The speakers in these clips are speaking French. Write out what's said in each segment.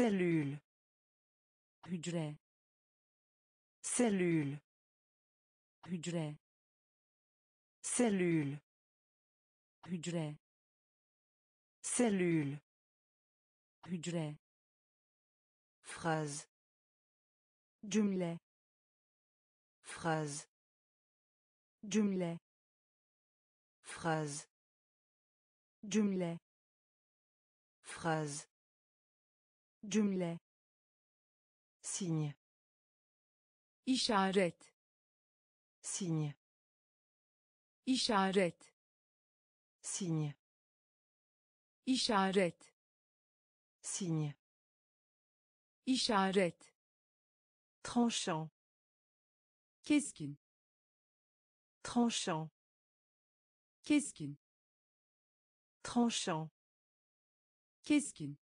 cellule. Hücre cellule. Hücre cellule. Hücre cellule. Hücre phrase. Cümle phrase. Cümle phrase. Cümle phrase cümle. Signe. Işaret. Signe. Işaret. Signe. Işaret. Signe. Işaret. Tranchant. Keskin. Tranchant. Keskin. Tranchant. Keskin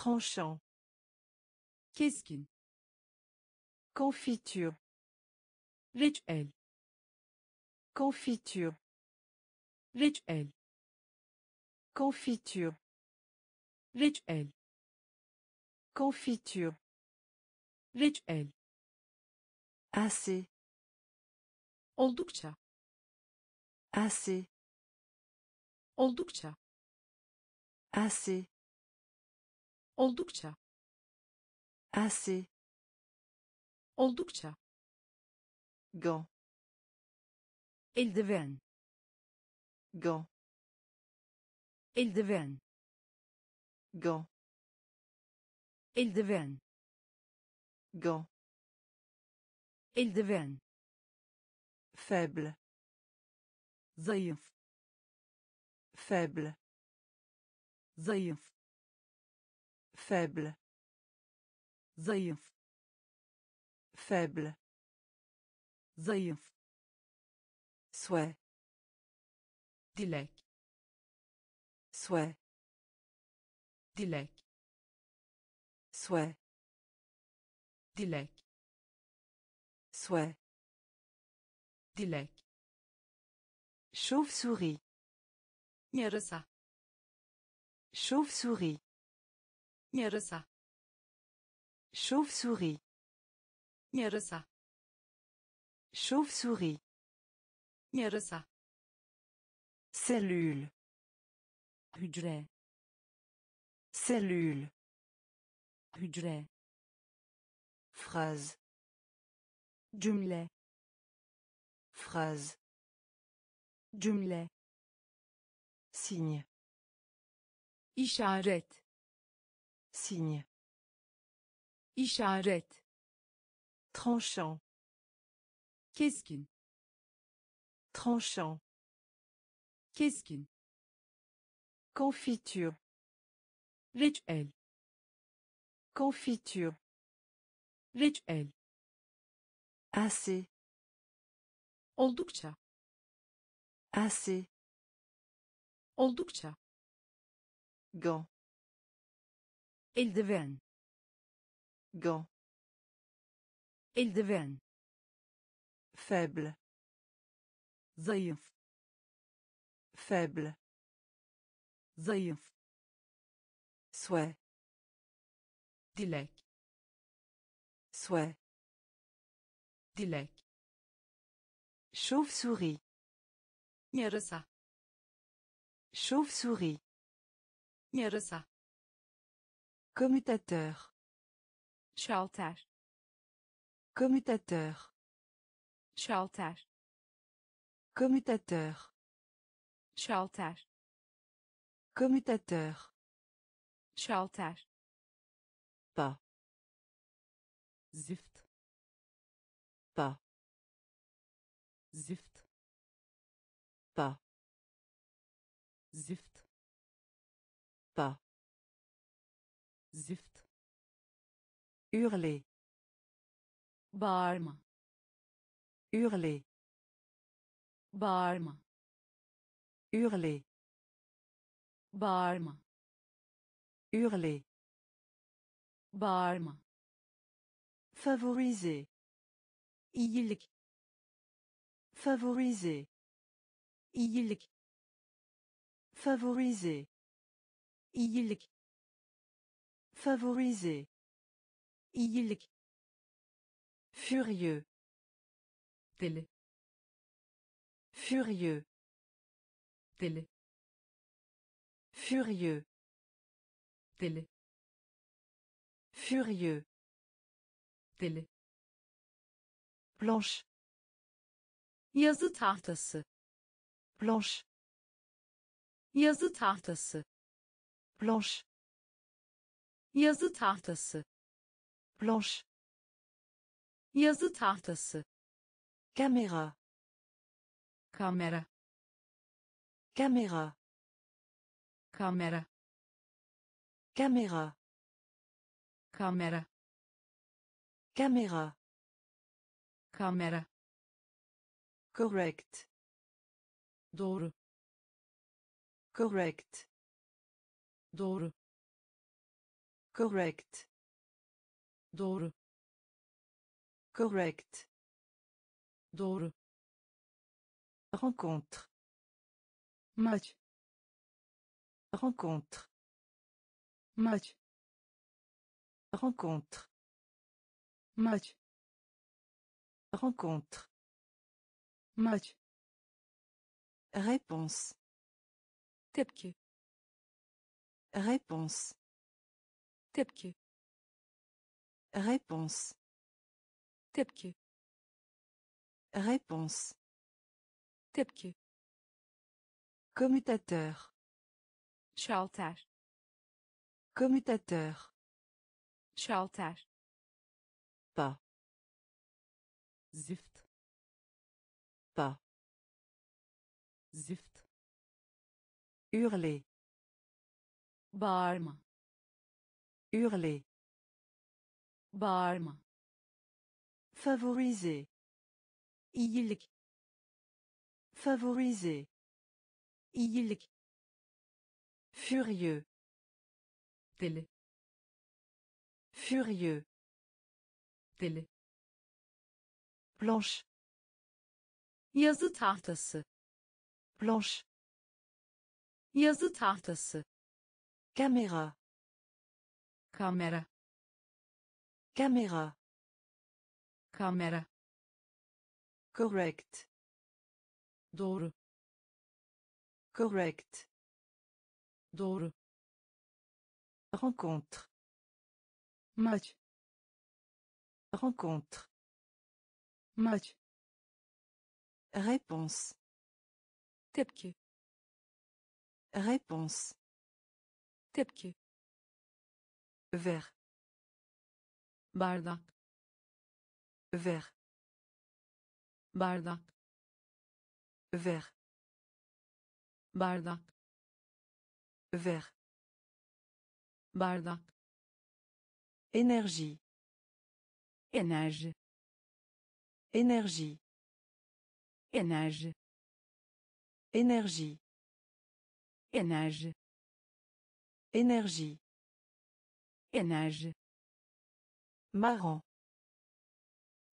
tranchant. Keskin confiture. Reçel confiture. Reçel confiture. Reçel confiture. Reçel assez. Oldukça. Assez. Oldukça. Assez oldukça. Assez oldukça. Gant eldiven. Gant eldiven. Gant eldiven. Gant eldiven. Faible. Zayıf. Faible. Zayıf faible. Faible. Zayıf. Souhait. Dilek. Souhait. Dilek. Souhait. Dilek. Souhait. Dilek. Chauve-souris. Yarasa. Chauve-souris yarasa chauve-souris. Yarasa chauve-souris. Yarasa cellule. Hücre cellule. Hücre phrase. Cümle phrase. Cümle signe. Işaret signe. Işaret tranchant. Keskin. Tranchant. Keskin. Confiture. Reçel confiture. Reçel assez. Oldukça. Assez. Oldukça. Gant eldiven gant. Eldiven faible. Zayıf. Faible. Zayıf. Souhait. Dilek. Souhait. Dilek. Chauve-souris. Yarasa. Chauve-souris. Yarasa commutateur. Şalter commutateur. Şalter commutateur. Şalter commutateur. Şalter pas. Zift. Pas. Zift. Pas. Zift. Pas zift. Hurler bağırma. Hurler bağırma. Hurler bağırma. Hurler bağırma. Favoriser. Iyilik. Favoriser. Iyilik. Favoriser. Iyilik Favoriser. iyilik Furieux. deli Furieux. deli Furieux. deli Furieux. deli Planche. yazı tahtası Planche. yazı tahtası Planche. Yazı tahtası Planche. yazı tahtası Caméra. kamera Caméra. kamera Caméra. kamera Caméra. kamera Correct. doğru Correct. doğru Correct. doğru Correct. doğru Rencontre. maç Rencontre. maç Rencontre. maç Rencontre. maç Réponse. tepki Réponse. Tepki Réponse. tepki Réponse. tepki Commutateur. şalter Commutateur. şalter Pas. zift Pas. zift Hurler. bağırma Hurler. bağırma Favoriser. iyilik Favoriser. iyilik Furieux. deli Furieux. deli Planche. yazı tahtası Planche. yazı tahtası Caméra. Kamera Caméra. kamera Correct. doğru Correct. doğru Rencontre. maç Rencontre. maç Réponse. tepki Réponse. tepki Vert. bardak Vert. bardak Vert. bardak Vert. bardak Énergie. enerji Énergie. enerji Énergie. enerji Énergie. Enerji Marrant.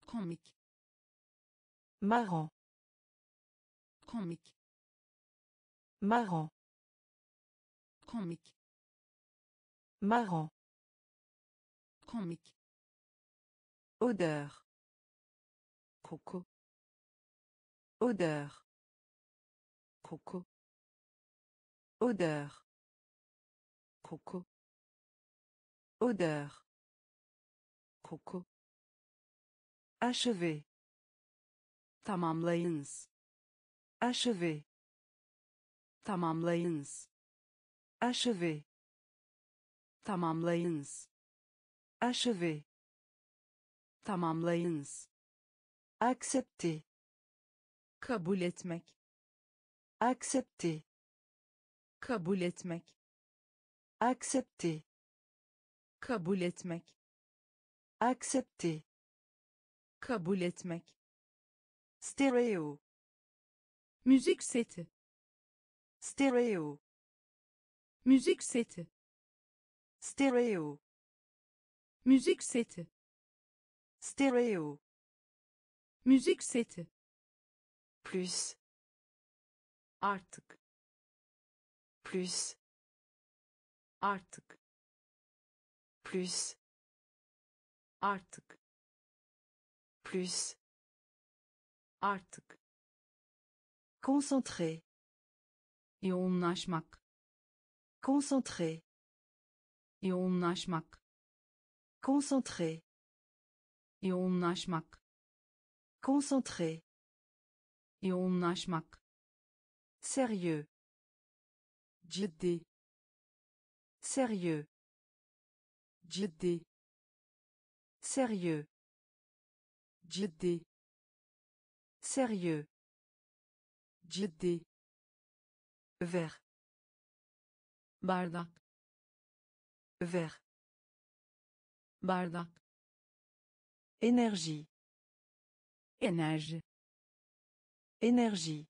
komik Marrant. komik Marrant. komik Marrant. komik Odeur. koku Odeur. koku Odeur. koku Odeur. koku Achever. tamamlayınız Achever. tamamlayınız Achever. tamamlayınız Achever. tamamlayınız Accepter. kabul etmek Accepter. kabul etmek Accepter. Kabul etmek Accepter. kabul etmek Stéréo. müzik seti Stéréo. müzik seti Stéréo. müzik seti Stéréo. müzik seti Plus. artık Plus. artık plus. Artık. Plus. Artık. Concentré. Yoğunlaşmak. Concentré. Yoğunlaşmak. Concentré. Yoğunlaşmak. Concentré. Yoğunlaşmak. Sérieux. Ciddi. Sérieux sérieux. Ciddi sérieux. Ciddi vert bardak. Vert bardak. Énergie. Enerji énergie.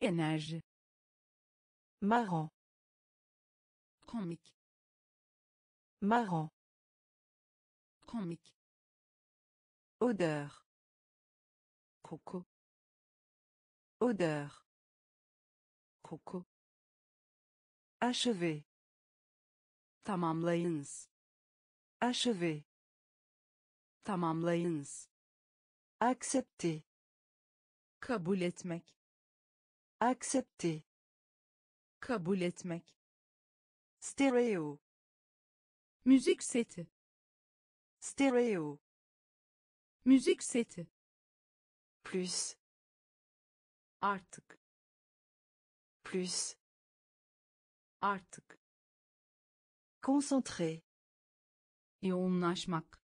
Enerji marrant. Komik marrant. Komik odeur. Koku odeur. Koku achevé. Tamamlayınız achevé. Tamamlayınız accepter kabul etmek. Accepter kabul etmek. Stéréo müzik seti stéréo müzik seti plus. Artık. Plus. Artık. Concentré yoğunlaşmak.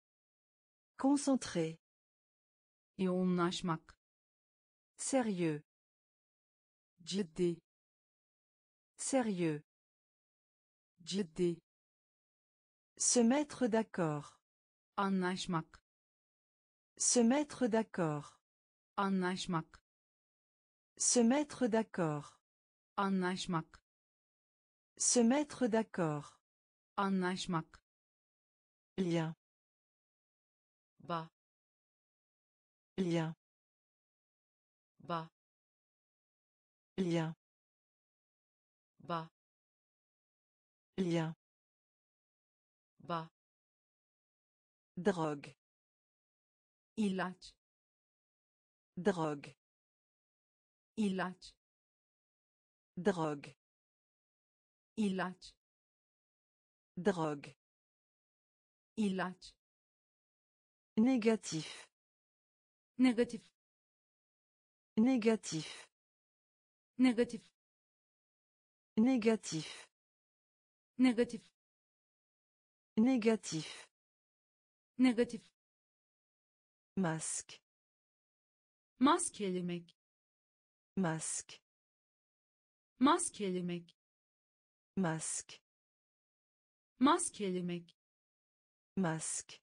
Concentré yoğunlaşmak. Sérieux. Ciddi. Sérieux. Ciddi se mettre d'accord. Anlaşmak. Se mettre d'accord. Anlaşmak. Se mettre d'accord. Anlaşmak. Se mettre d'accord. Anlaşmak. Lien. Ba. Lien. Ba. Lien. Ba. Lien drogue. Ilaç drogue. Ilaç drogue. Ilaç drogue. Ilaç négatif. Negatif négatif. Negatif négatif. Negatif négatif negatif. Masque maskelemek. Masque maskelemek. Masque maskelemek. Masque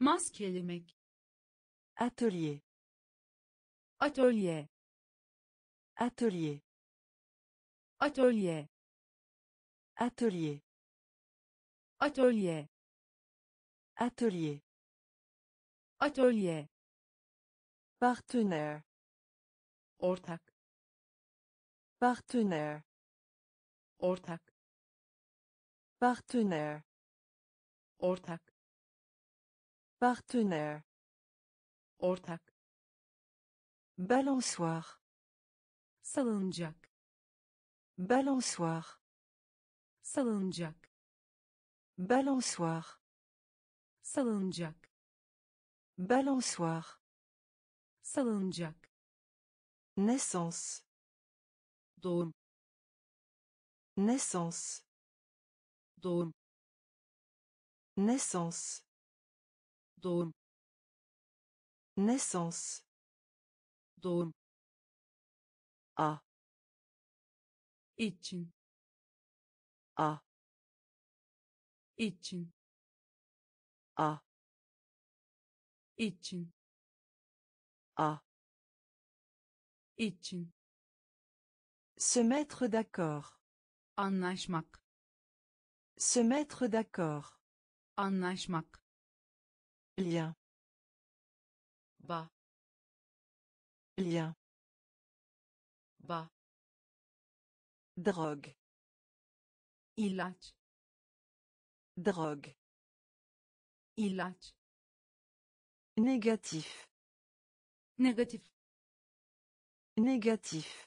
maskelemek. Atelier atölye. Atelier atölye. Atelier atölye atelier. Atölye partenaire. Ortak. Partenaire. Ortak. Partenaire. Ortak. Partenaire. Ortak. Balançoire. Salıncak. Balançoire. Salıncak. Balançoire salıncak. Balançoire. Salıncak. Naissance. Doğum. Naissance. Doğum. Naissance. Doğum. Naissance. Doğum. A. Için. A. Için a. Için a. Için se mettre d'accord. Anlaşmak. Se mettre d'accord. Anlaşmak. Lien. Ba. Lien. Ba. Drogue. Ilaç. Drogue. Ilaç Négatif. negatif Négatif.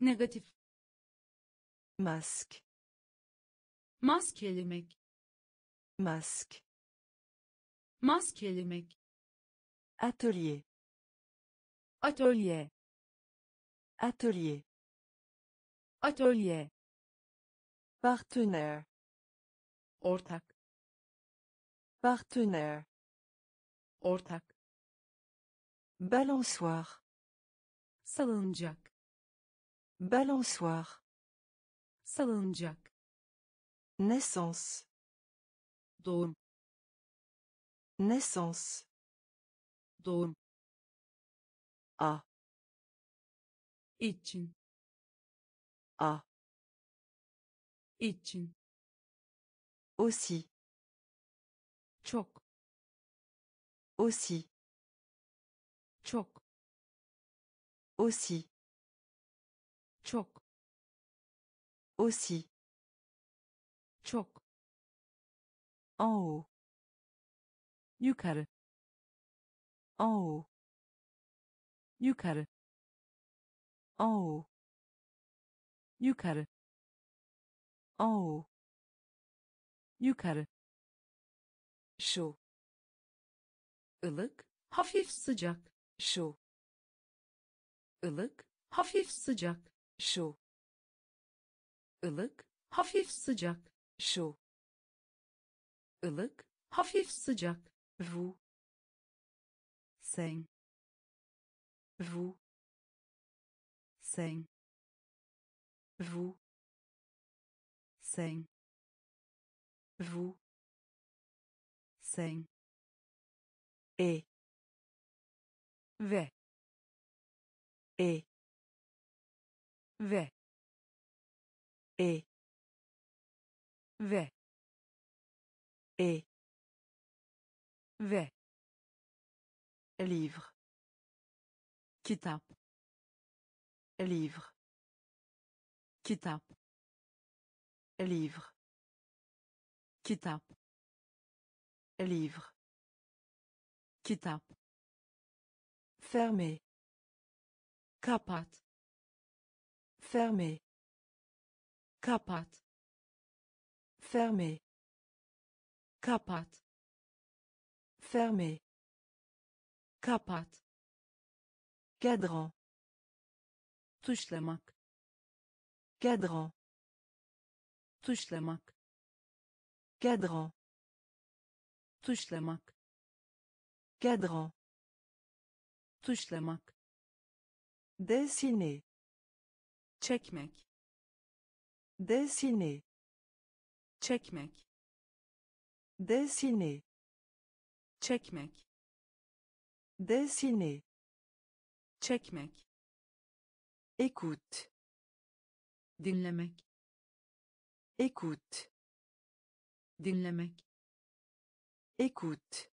negatif Masque. maskelemek Masque. maskelemek Atelier. atölye Atelier. atölye Partenaire. ortak Partenaire. ortak Balançoire. salıncak Balançoire. salıncak Naissance. doğum Naissance. doğum A. için A. için Aussi. Çok Aussi. çok Aussi. çok Aussi. çok En haut. yukarı En haut. yukarı En haut. yukarı En haut. yukarı Chaud. ılık hafif sıcak Chaud. ılık hafif sıcak Chaud. ılık hafif sıcak Chaud. ılık hafif sıcak Vous. sen Vous. sen Vous. sen Vous. Sen Et. ve Et. ve Et. ve Et. ve Livre. kitap Livre. kitap Livre. kitap Livre. kitap Fermé. kapat Fermé. kapat Fermé. kapat Fermé. kapat Cadran. tuşlamak Cadran. tuşlamak Cadran. Tuşlamak Cadran. tuşlamak Dessiner. çekmek Dessiner. çekmek Dessiner. çekmek Dessiner. çekmek Écoute. dinlemek Écoute. dinlemek Écoute.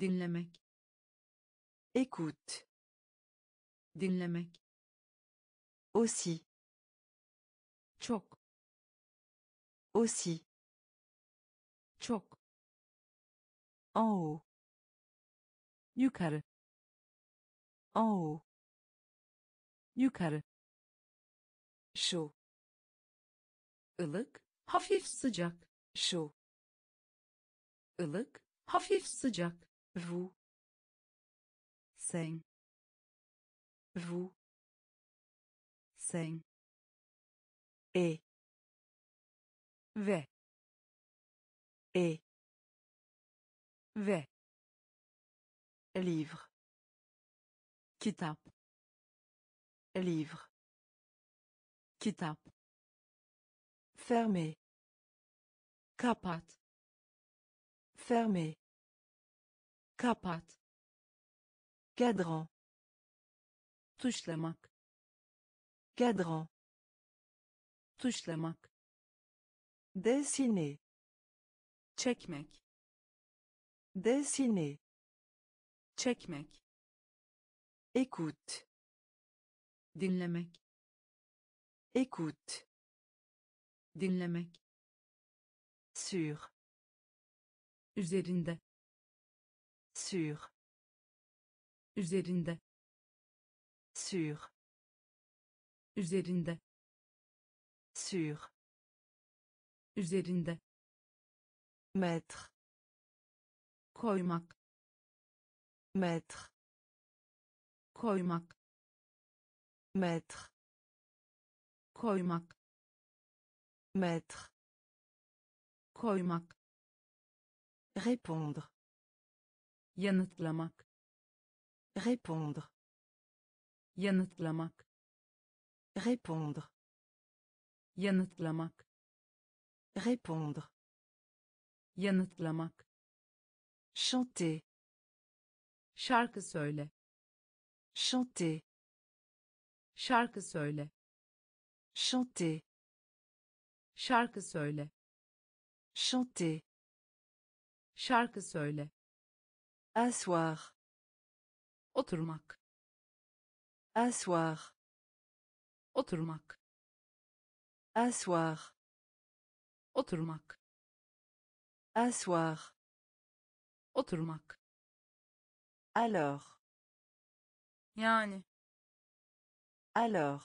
dinlemek Écoute. dinlemek Aussi. çok Aussi. çok En haut. yukarı En haut. yukarı Chaud. ılık hafif sıcak Chaud. Ilık hafif sıcak Vous. sen Vous. sen Et. ve Et. ve Livre. kitap Livre. kitap Fermé. kapat Fermé. kapat Cadran. tuşlamak Cadran. tuşlamak Dessiner. çekmek Dessiner. çekmek Écoute. dinlemek Écoute. dinlemek Sur. Üzerinde Sur. üzerinde Sur. üzerinde Sur. üzerinde Mettre. koymak Mettre. koymak Mettre. koymak Mettre. koymak Répondre. yanıtlamak Répondre. yanıtlamak Répondre. yanıtlamak Répondre. yanıtlamak Chanter. şarkı söyle Chanter. şarkı söyle Chanter. şarkı söyle Chanter. Şarkı söyle Asseoir. oturmak Asseoir. oturmak Asseoir. oturmak Asseoir. oturmak Alors. yani Alors.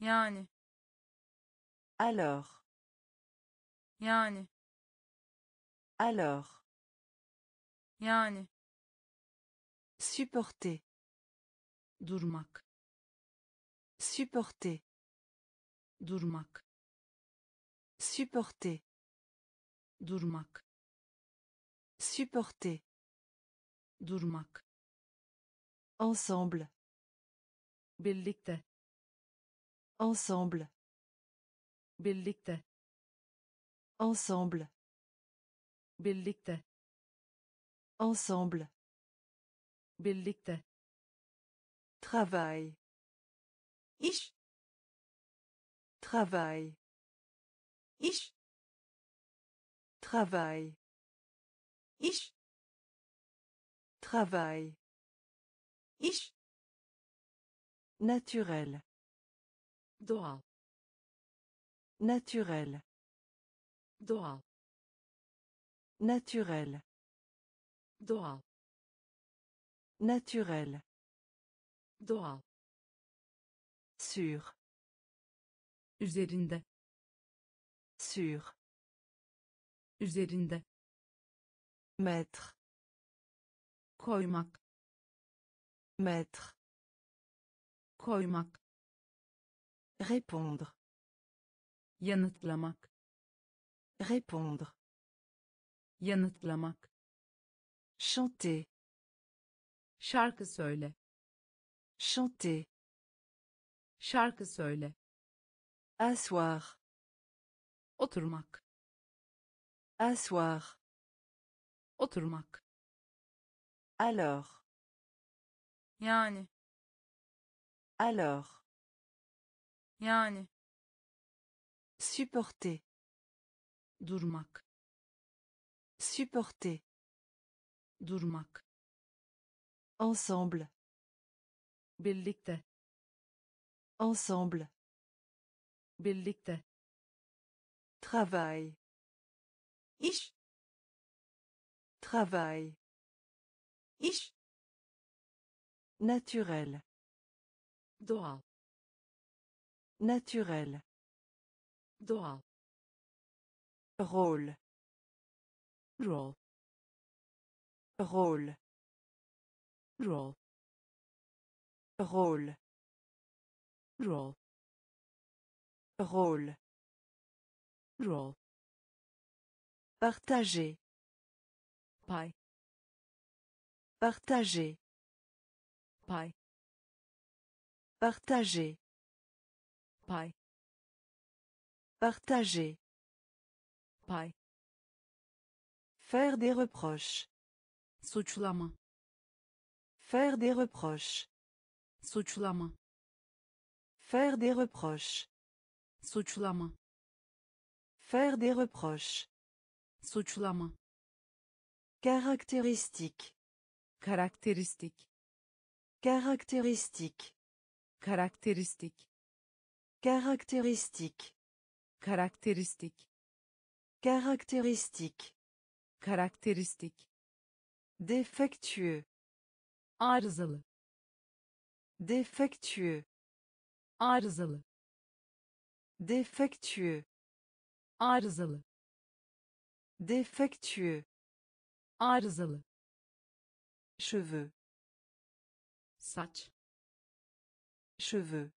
yani Alors. yani Alors. yani Supporter. durmak Supporter. durmak Supporter. durmak Supporter. durmak Ensemble. birlikte Ensemble. birlikte Ensemble. Birlikte Ensemble. birlikte Travail. iş Travail. iş Travail. iş Travail. iş Naturel. doğal Naturel. doğal Naturel. doğal Naturel. doğal Sur. üzerinde Sur. üzerinde Mettre. koymak Mettre. koymak Répondre. yanıtlamak Répondre. Yanıtlamak Chanter. şarkı söyle Chanter. şarkı söyle Asseoir. oturmak Asseoir. oturmak Alors. yani Alors. yani Supporter. durmak Supporter. durmak Ensemble. birlikte Ensemble. birlikte Travail. iş Travail. iş Naturel. doğal Naturel. doğal Rôle. Rol Rôle. rol Rôle. rol Rôle. rol Partager. pay Partager. pay Partager. pay Partager. pay Faire des reproches. suçlama Faire des reproches. suçlama Faire des reproches. suçlama Faire des reproches. suçlama Caractéristique. karakteristik Caractéristique. karakteristik Caractéristique. karakteristik Caractéristique. Karakteristik Défectueux. arızalı Défectueux. arızalı Défectueux. arızalı Défectueux. arızalı Cheveux. saç Cheveux.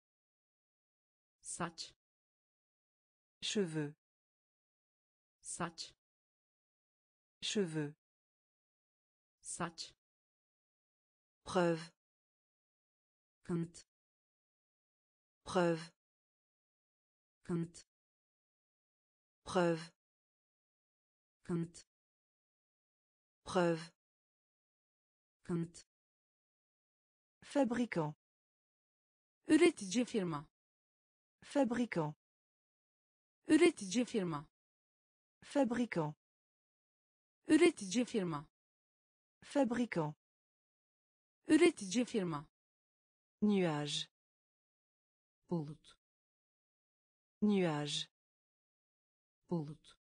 saç Cheveux. saç Cheveux. saç Preuve. kanıt Preuve. kanıt Preuve. kanıt Preuve. kanıt Fabricant. üretici firma Fabricant. üretici firma Fabricant. Üretici firma Fabricant. üretici firma Nuage. bulut Nuage. bulut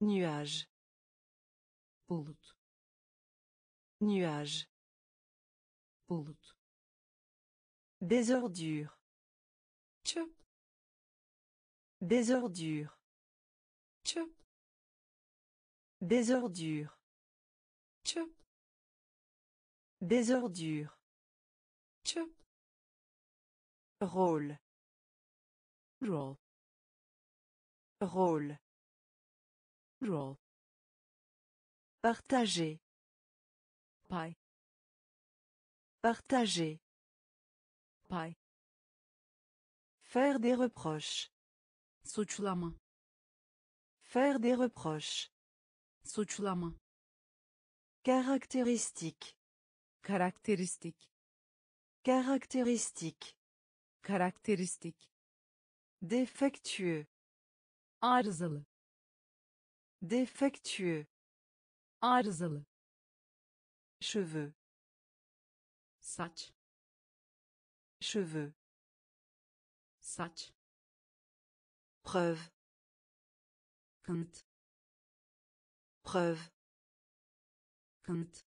Nuage. bulut Nuage. bulut Désordure. çöp Désordure. çöp Désordure. çöp Désordure. çöp Rôle. rol Rôle. Partager. pay Partager. pay Faire des reproches. suçlama Faire des reproches. Suçlama Caractéristique. karakteristik Caractéristique. karakteristik Défectueux. arızalı Défectueux. arızalı Cheveux. saç Cheveux. saç Preuve. kanıt Preuve. kanıt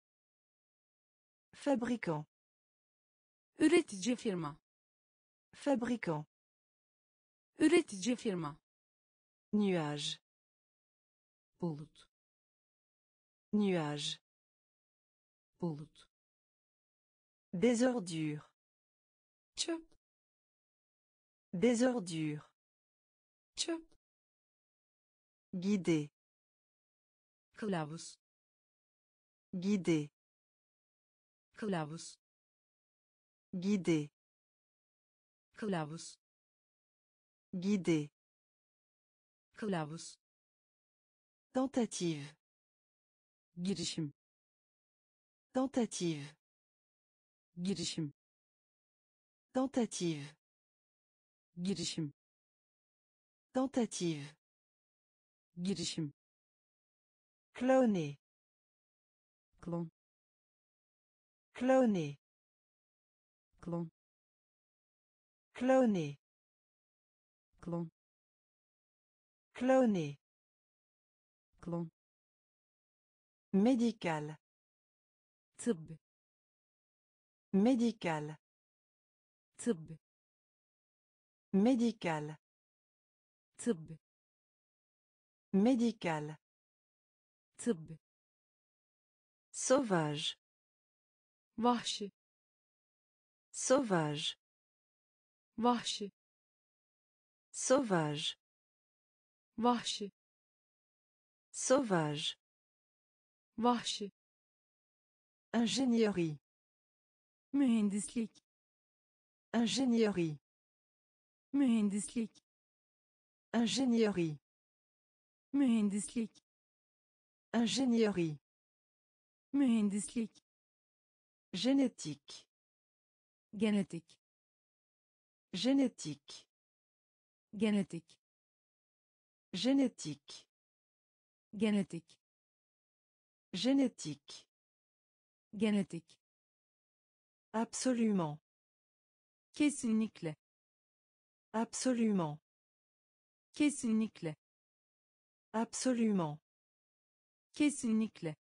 Fabricant. üretici firma Fabricant. üretici firma Nuage. bulut Nuage. bulut Désordure. çöp Désordure. çöp Guider. Kılavuz Guider. kılavuz Guider. kılavuz Guider. kılavuz Tentative. girişim Tentative. girişim Tentative. girişim Tentative. girişim Cloner. klon Cloner. klon Cloner. klon Cloner. klon Médical. tıbbi Médical. tıbbi Médical. tıbbi Médical. Sauvage. vahşi Sauvage. vahşi Sauvage. vahşi Sauvage. vahşi Ingénierie. mühendislik Ingénierie. mühendislik Ingénierie. mühendislik Ingénierie. mühendislik Génétique. genetik Génétique. genetik Génétique. genetik Génétique. genetik Absolument. kesinlikle Absolument. kesinlikle Absolument. Kesinlikle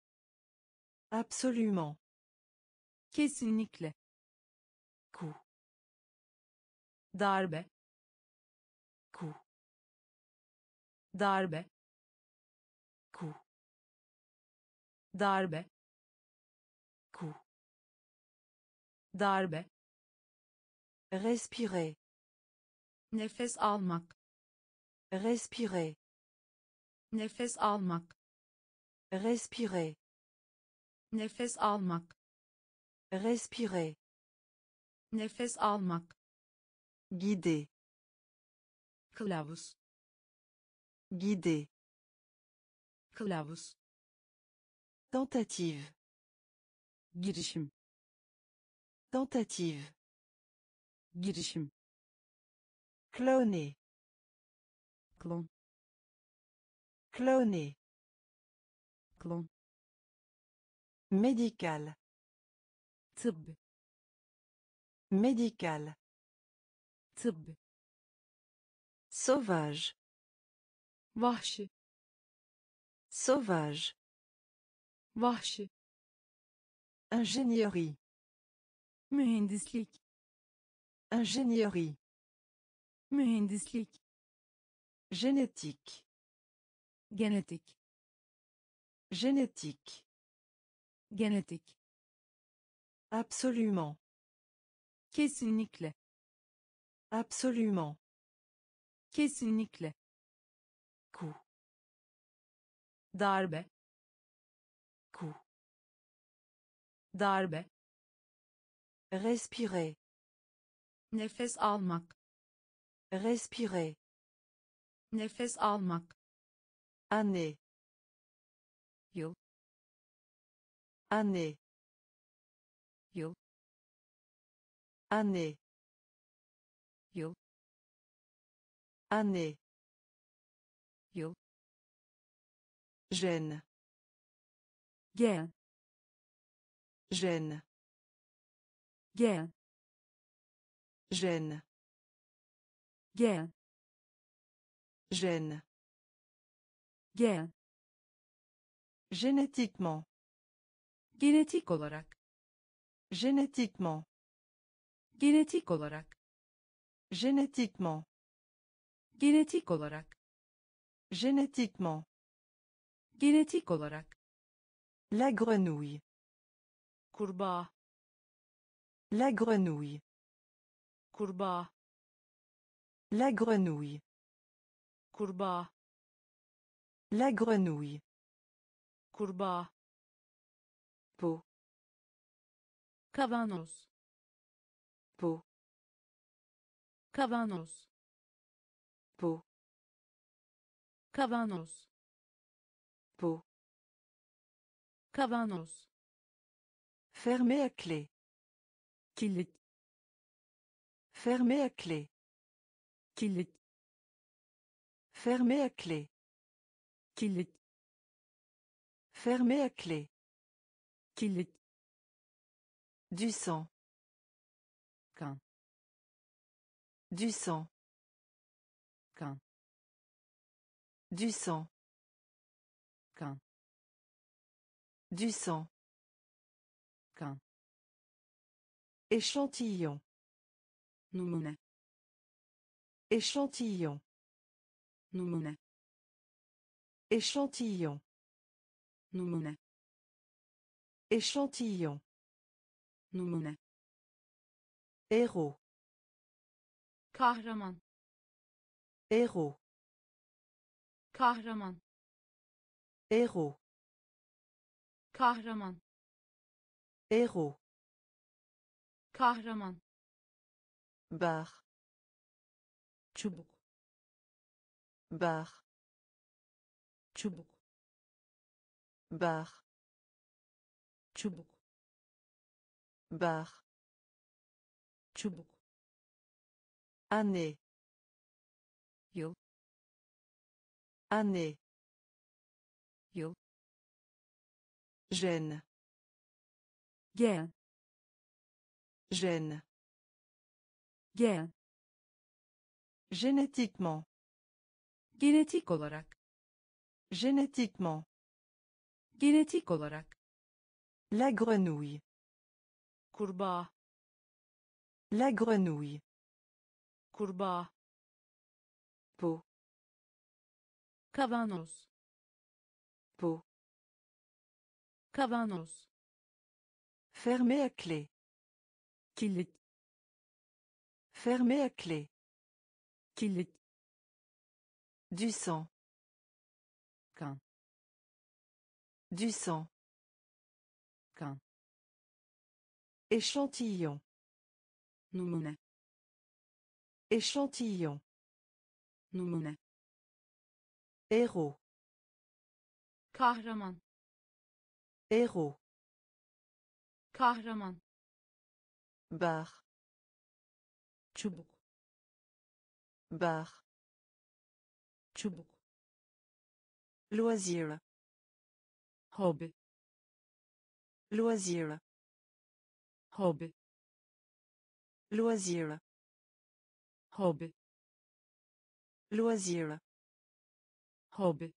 Absolument. kesinlikle Coup. darbe Coup. darbe Coup. darbe Coup. darbe Respirer. nefes almak Respirer. nefes almak Respirer. nefes almak Respirer. nefes almak Guider. kılavuz Guider. kılavuz Tentative. girişim Tentative. girişim Cloner. klon Cloner. Klon Médical. tıbbi Médical. Sauvage. vahşi Sauvage. vahşi Ingénierie. mühendislik Ingénierie. mühendislik Génétique. genetik Génétique. genetik Absolument. kesinlikle Absolument. kesinlikle Coup. darbe Coup. darbe Respirer. nefes almak Respirer. nefes almak Année. Année. yıl Année. yıl Année. yıl Gêne. gel Gêne. gel Gêne. gel Gêne. gel Génétiquement. Genetik olarak Génétiquement. genetik olarak Génétiquement. genetik olarak Génétiquement. genetik olarak La grenouille. kurbağa La grenouille. kurbağa La grenouille. kurbağa La grenouille. kurbağa Peau. kavanoz Peau. kavanoz Peau. kavanoz Peau. kavanoz Fermé à clé. kilit Fermé à clé. kilit Fermé à clé. kilit Fermé à clé. Kilit Du sang. kan Du sang. kan Du sang. kan Du sang. kan Échantillon. numune Échantillon. numune Échantillon. numune Échantillon. numune Héros. kahraman Héros. kahraman Héros. kahraman Héros. kahraman Bar. çubuk Bar. çubuk Bar. Çubuk Bar. çubuk Année. yıl Année. yıl Gêne. gel Gêne. gel Génétiquement. genetik olarak Génétiquement. Genetik olarak. La grenouille. Kurbağa. La grenouille. Kurbağa. Peau. Kavanoz. Peau. Kavanoz. Fermé à clé. Kilit. Fermé à clé. Kilit. Du sang. Kan. Du sang. Échantillon. Numune. Échantillon. Numune. Héros. Kahraman. Héros. Kahraman. Bar. Çubuk. Bar. Çubuk. Loisir. Hobi. Loisir. Hobi. Loisir. Hobi. Loisir. Hobi.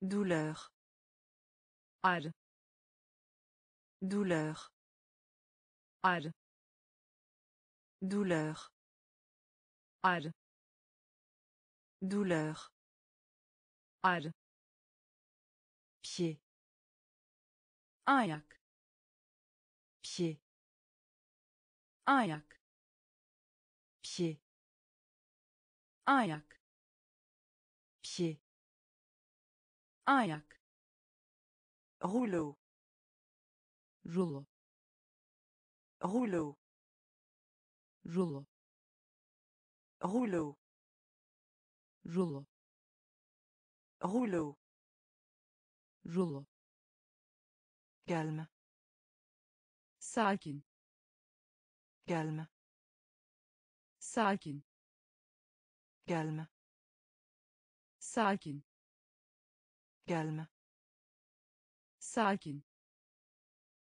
Douleur. Ar. Douleur. Ar. Douleur. Ar. Douleur. Ar. Pied. Ayak. Pied. Ayak. Pied. Ayak. Pied. Ayak. Rouleau. Rulo. Rouleau. Rulo. Rouleau. Rulo. Rouleau. Rulo. Calme. Sakin. Calme. Sakin. Calme. Sakin. Calme. Sakin.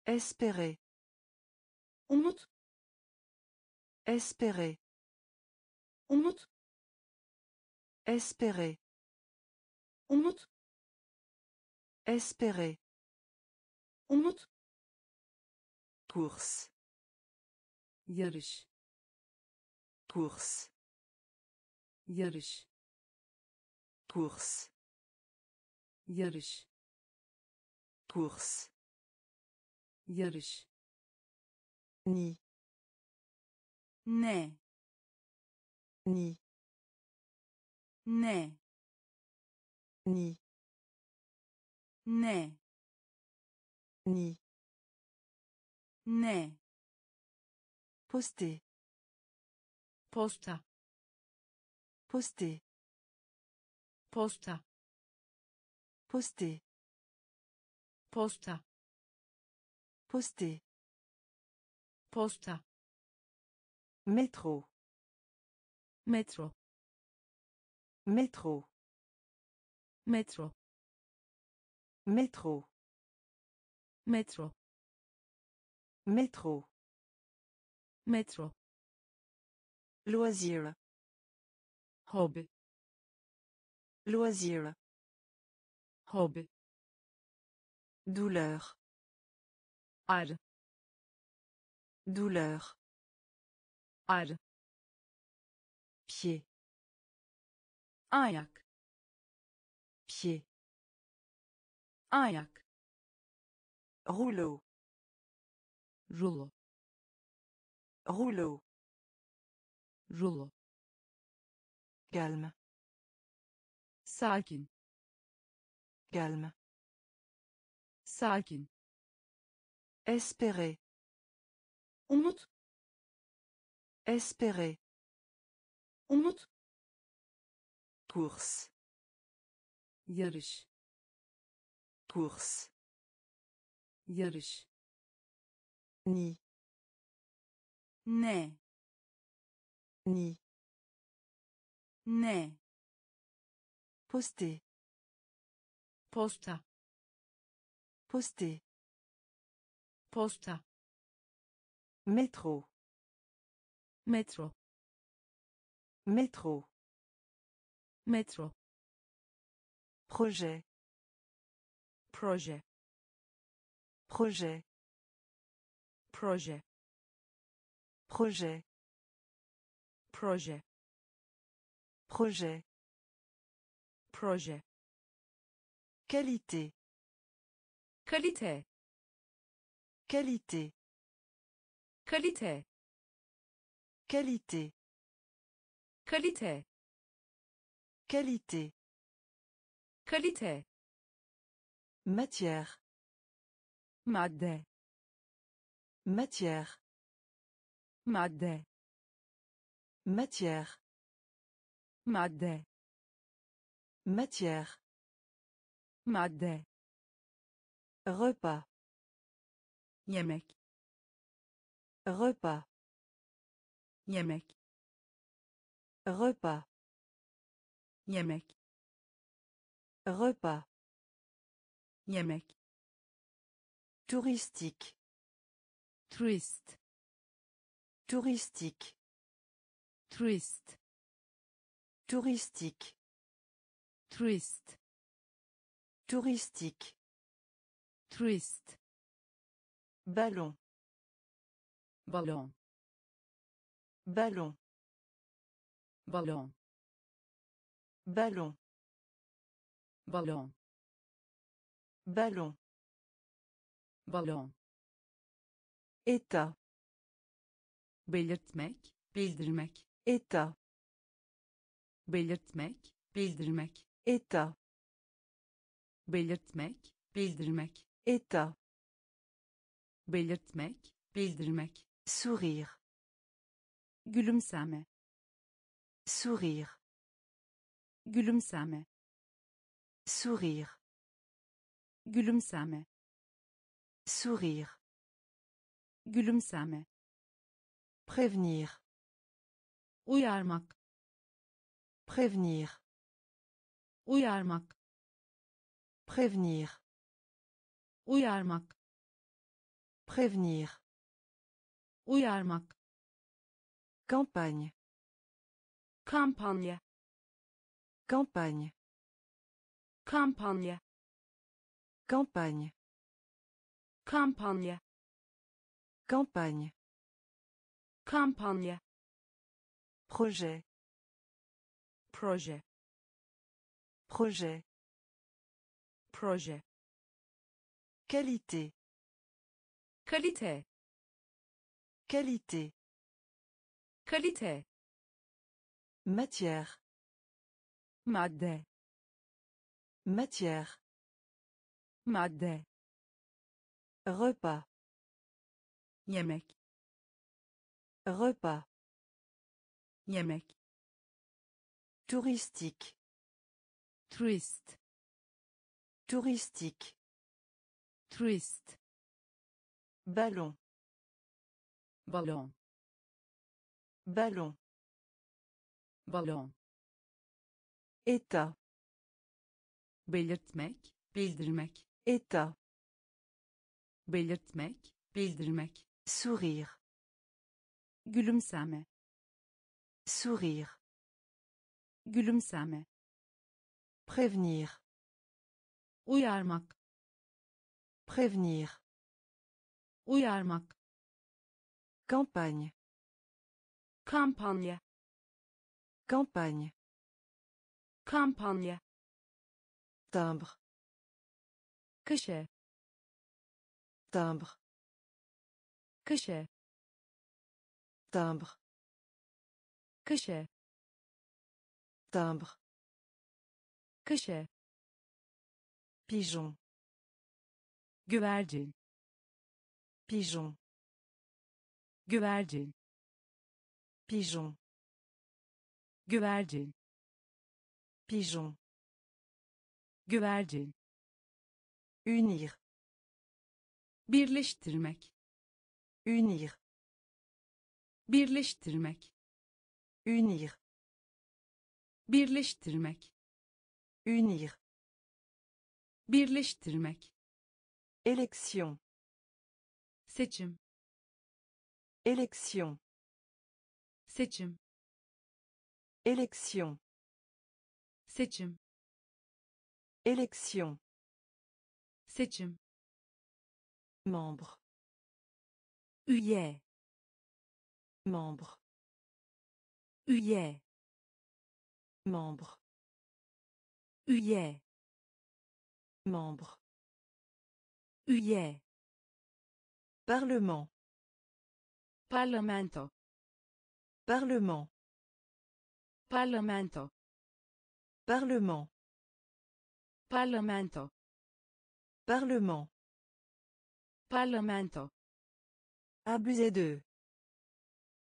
Espérer. Umut. Espérer. Umut. Espérer. Umut. Espérer. Umut. Course. Yarış. Course. Yarış. Course. Yarış. Course. Yarış. Ni. Ne. Ni. Ne. Ni. Ne. Ni. Ne. Poster. Posta. Poster. Posta. Poster. Posta. Poster. Posta. Métro. Metro. Métro. Metro. Métro. Metro. Métro. Metro. Loisir. Hobi. Loisir. Hobi. Douleur. Ar. Douleur. Ar. Pied. Ayak. Pied. Ayak. Rouleau. Rulo. Rouleau. Rulo. Calme. Sakin. Calme. Sakin. Espérer. Umut. Espérer. Umut. Course. Yarış. Course. Yarış. Ni. Ne. Ni. Ne. Poster. Posta. Poster. Posta. Métro. Metro. Métro. Metro. Projet. proje Projet. Proje Projet. proje Projet. proje Qualité. kalite Qualité. kalite Qualité. kalite Qualité. kalite Matière. madde Matière. madde Matière. madde Matière. madde Repas. yemek Repas. yemek Repas. yemek Repas. yemek Touristique. Turist Touristique. turist Touristique. turist Touristique. turist Ballon. balon Ballon. balon Ballon. balon Ballon. balon État. belirtmek bildirmek État. belirtmek bildirmek État. belirtmek bildirmek État. belirtmek bildirmek Sourire. gülümseme Sourire. gülümseme Sourire. gülümseme Sourire. Gülümseme Prévenir. uyarmak Prévenir. uyarmak Prévenir. uyarmak Prévenir. uyarmak Campagne. kampanya Campagne. kampanya Campagne. kampanya Campagne. kampanya Projet. proje Projet. proje Qualité. kalite Qualité. kalite Matière. madde Matière. madde Repas. Yemek Repas. yemek Touristique. turist Touristique. turist Ballon. balon Ballon. balon État. belirtmek bildirmek État. belirtmek bildirmek Sourire. gülümseme Sourire. gülümseme Prévenir. uyarmak Prévenir. uyarmak Campagne. kampanya Campagne. kampanya Timbre. kışe Timbre. Kışe Timbre. kışe Timbre. kışe Pigeon. güvercin Pigeon. güvercin Pigeon. güvercin Pigeon. güvercin Unir. birleştirmek Unir. birleştirmek Unir. birleştirmek Unir. birleştirmek Élection. seçim Élection. seçim Élection. seçim Élection. seçim Membre. Üye Membre. üye Membre. üye Membre. üye Parlement. parlamento Parlement. parlamento Parlement. parlamento Parlement. parlamento Abuser d'eux.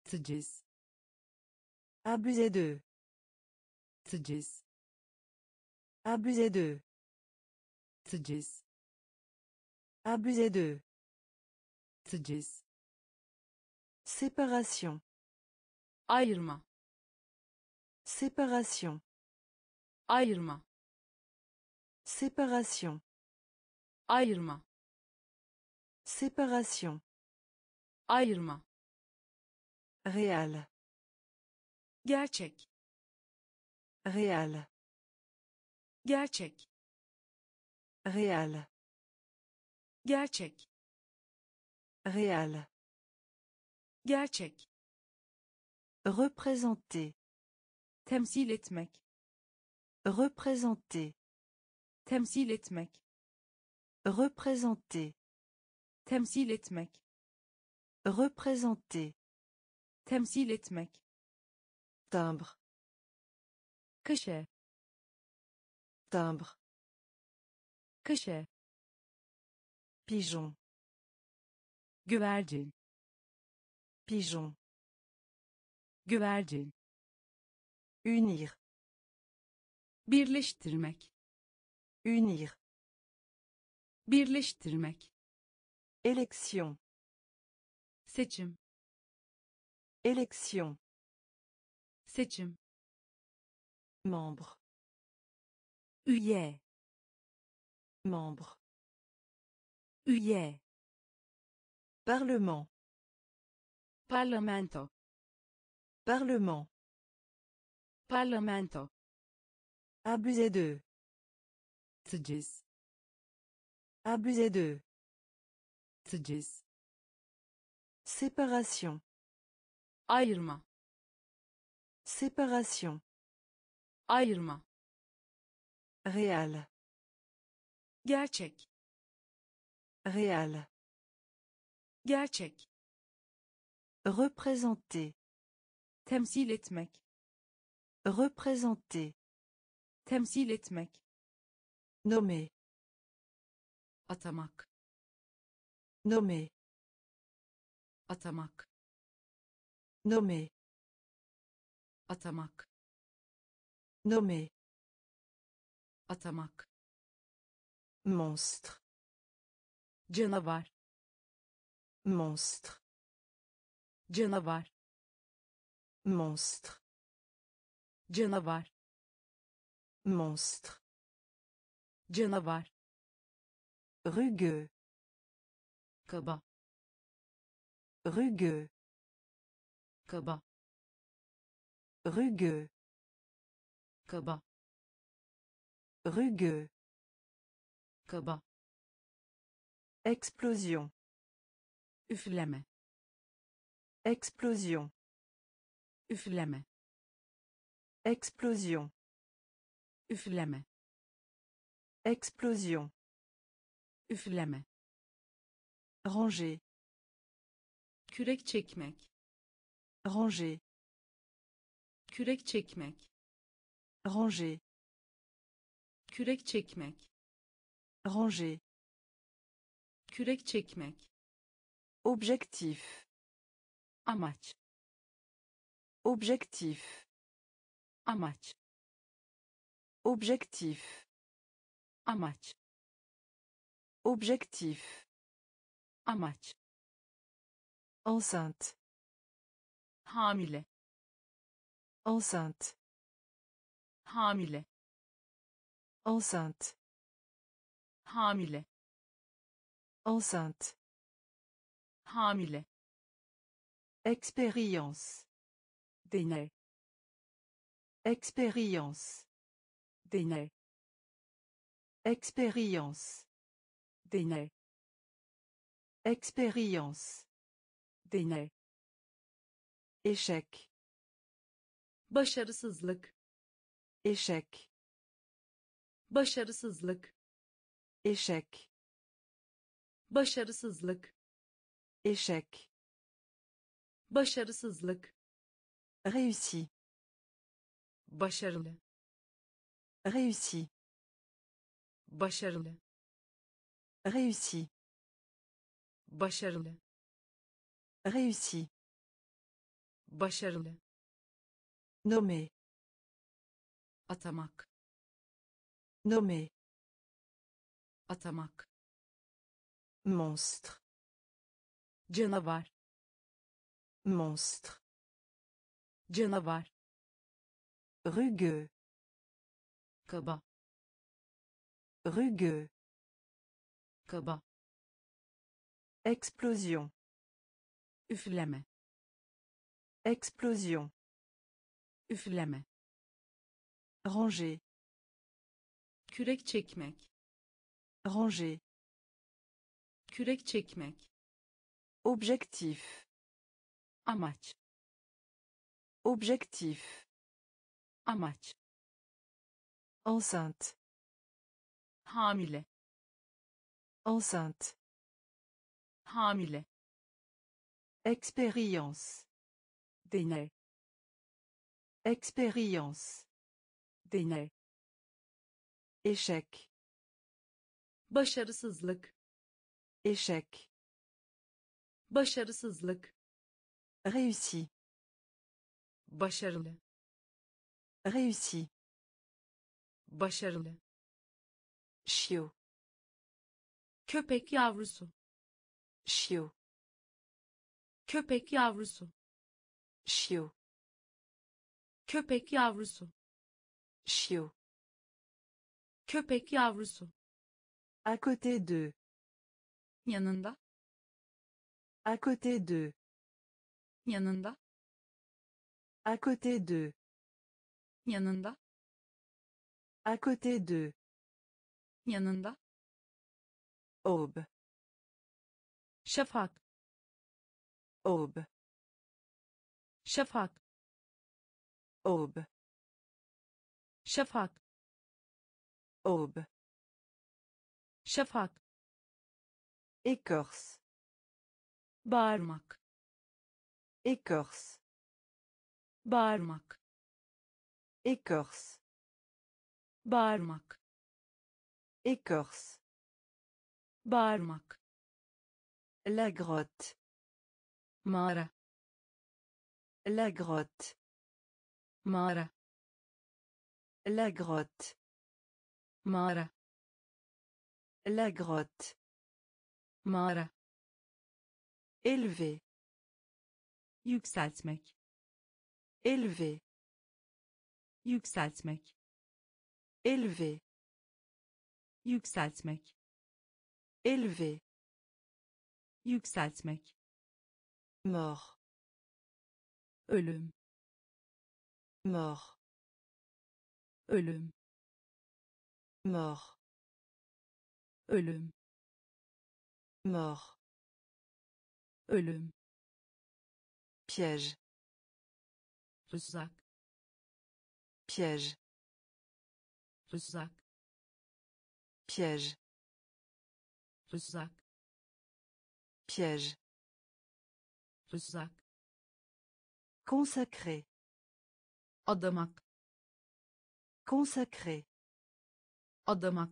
teciz Abuser d'eux. teciz Abuser d'eux. teciz Abuser d'eux. teciz Séparation. ayırma Séparation. ayırma Séparation. ayırma Séparation. Ayırma Réal. gerçek Réal. gerçek Réal. gerçek Réal. gerçek Représenter. temsil etmek Représenter. temsil etmek Représenter. temsil etmek Représenter. temsil etmek Timbre. kaşe Timbre. kaşe Pigeon. güvercin Pigeon. güvercin Unir. birleştirmek Unir. birleştirmek Élection. Seçim Élection. seçim Membre. üye Membre. üye Parlement. parlamento Parlement. parlamento Abuser d'eux. teciz Abuser d'eux. teciz Séparation. ayırma Séparation. ayırma Réal. gerçek Réal. gerçek Représenter. temsil etmek Représenter. temsil etmek Nommer. atamak Nommer. Atamak Nommer. atamak Nommer. atamak Monstre. canavar Monstre. canavar Monstre. canavar Monstre. canavar Rugueux. kaba Rugueux. kaba Rugueux. kaba Rugueux. kaba Explosion. üfleme Explosion. üfleme Explosion. üfleme Explosion. üfleme Ranger. Kürek çekmek Ranger. kürek çekmek Ranger. kürek çekmek Ranger. kürek çekmek Objectif. amaç Objectif. amaç Objectif. amaç Objectif. amaç Enceinte. hamile Enceinte. hamile Enceinte. hamile Enceinte. hamile Expérience. deney Expérience. deney Expérience. Deney. Expérience. Deney. Échec. Başarısızlık. Échec. Başarısızlık. Échec. Başarısızlık. Échec. Başarısızlık. Réussi. Başarılı. Réussi. Başarılı. Réussi. Başarılı. Réussi. Başarılı. Nommé. Atamak. Nommé. Atamak. Monstre. Canavar. Monstre. Canavar. Rugueux. Kaba. Rugueux. Kaba. Explosion. Üfleme. Explosion. Üfleme. Ranger. Kürek çekmek. Ranger. Kürek çekmek. Objectif. Amaç. Objectif. Amaç. Enceinte. Hamile. Enceinte. Hamile. Expérience. Deney. Expérience. Deney. Échec. Başarısızlık. Échec. Başarısızlık. Réussi. Başarılı. Réussi. Başarılı. Chiot. Köpek yavrusu. Chiot. Köpek yavrusu. Chiot. Köpek yavrusu. Chiot. Köpek yavrusu. À côté de. Yanında. À côté de. Yanında. À côté de. Yanında. À côté de. Yanında. Aube. Şafak. أوب. شفق. أوب. شفق. أوب. شفق. إكورس بارمك. إكورس بارمك. إكورس بارمك. إكورس بارمك. لا grotte Mağara. La grotte. Mağara. La grotte. Mağara. La grotte. Mağara. Élevé. Yükseltmek. Élevé. Yükseltmek. Élevé. Yükseltmek. Élevé. Yükseltmek. Mort. Ölüm. Mort. Ölüm. Mort. Ölüm. Mort. Ölüm. Piège. Tuzak. Piège. Tuzak. Piège. Tuzak. Piège. Consacré. Adamak. Consacré. Adamak.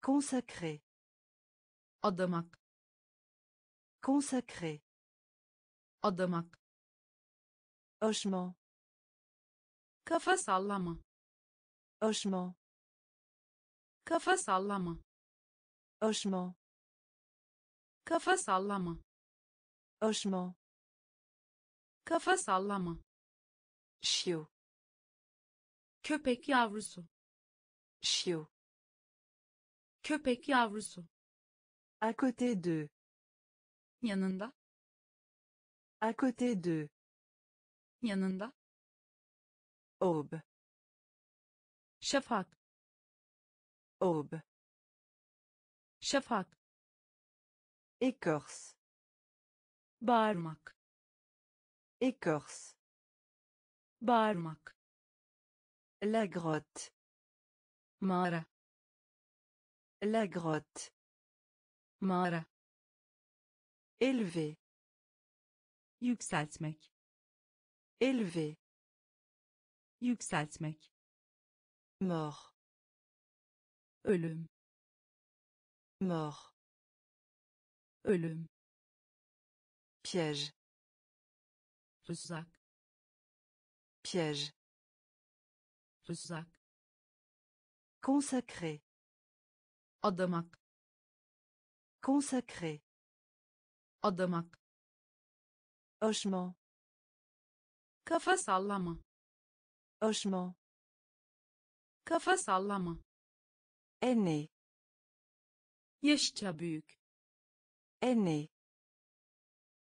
Consacré. Adamak. Consacré. Adamak. Hochement. Kafa sallama. Hochement. Kafa sallama. Hochement. Kafa sallama. Hochement. Kafa sallama. Chiot. Köpek yavrusu. Chiot. Köpek yavrusu. À côté de. Yanında. À côté de. Yanında. Aube. Şafak. Aube. şafak Écorce. Bağırmak Écorce. bağırmak La grotte. mağara La grotte. mağara Élevé. yükseltmek Élevé. yükseltmek Mort. ölüm Mort. ölüm Piège. tuzak Piège. tuzak Consacré. adamak Consacré. adamak Hochement. kafa sallama Hochement. kafa sallama Aîné. yaşça büyük Aîné.